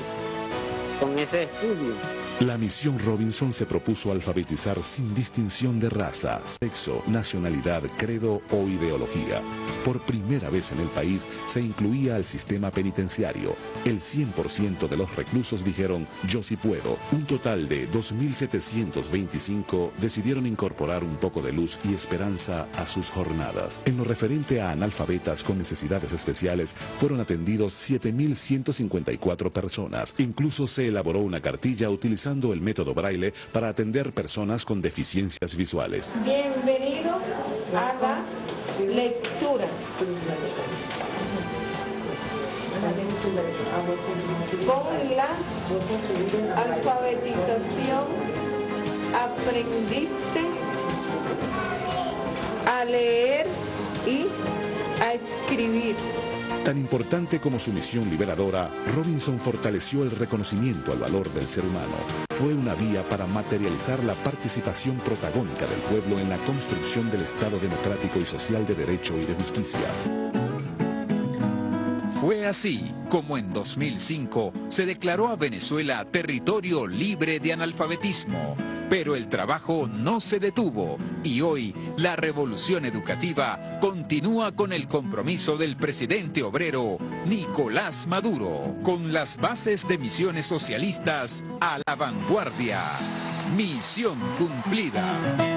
con ese estudio. La misión Robinson se propuso alfabetizar sin distinción de raza, sexo, nacionalidad, credo o ideología. Por primera vez en el país se incluía al sistema penitenciario. El 100% de los reclusos dijeron yo sí puedo. Un total de 2.725 decidieron incorporar un poco de luz y esperanza a sus jornadas. En lo referente a analfabetas con necesidades especiales, fueron atendidos 7.154 personas. Incluso se elaboró una cartilla el método braille para atender personas con deficiencias visuales. Bienvenido a la lectura. Con la alfabetización aprendiste a leer y a escribir. Tan importante como su misión liberadora, Robinson fortaleció el reconocimiento al valor del ser humano. Fue una vía para materializar la participación protagónica del pueblo en la construcción del Estado democrático y social de derecho y de justicia. Fue así como en 2005 se declaró a Venezuela territorio libre de analfabetismo. Pero el trabajo no se detuvo y hoy la revolución educativa continúa con el compromiso del presidente obrero Nicolás Maduro, con las bases de misiones socialistas a la vanguardia. Misión cumplida.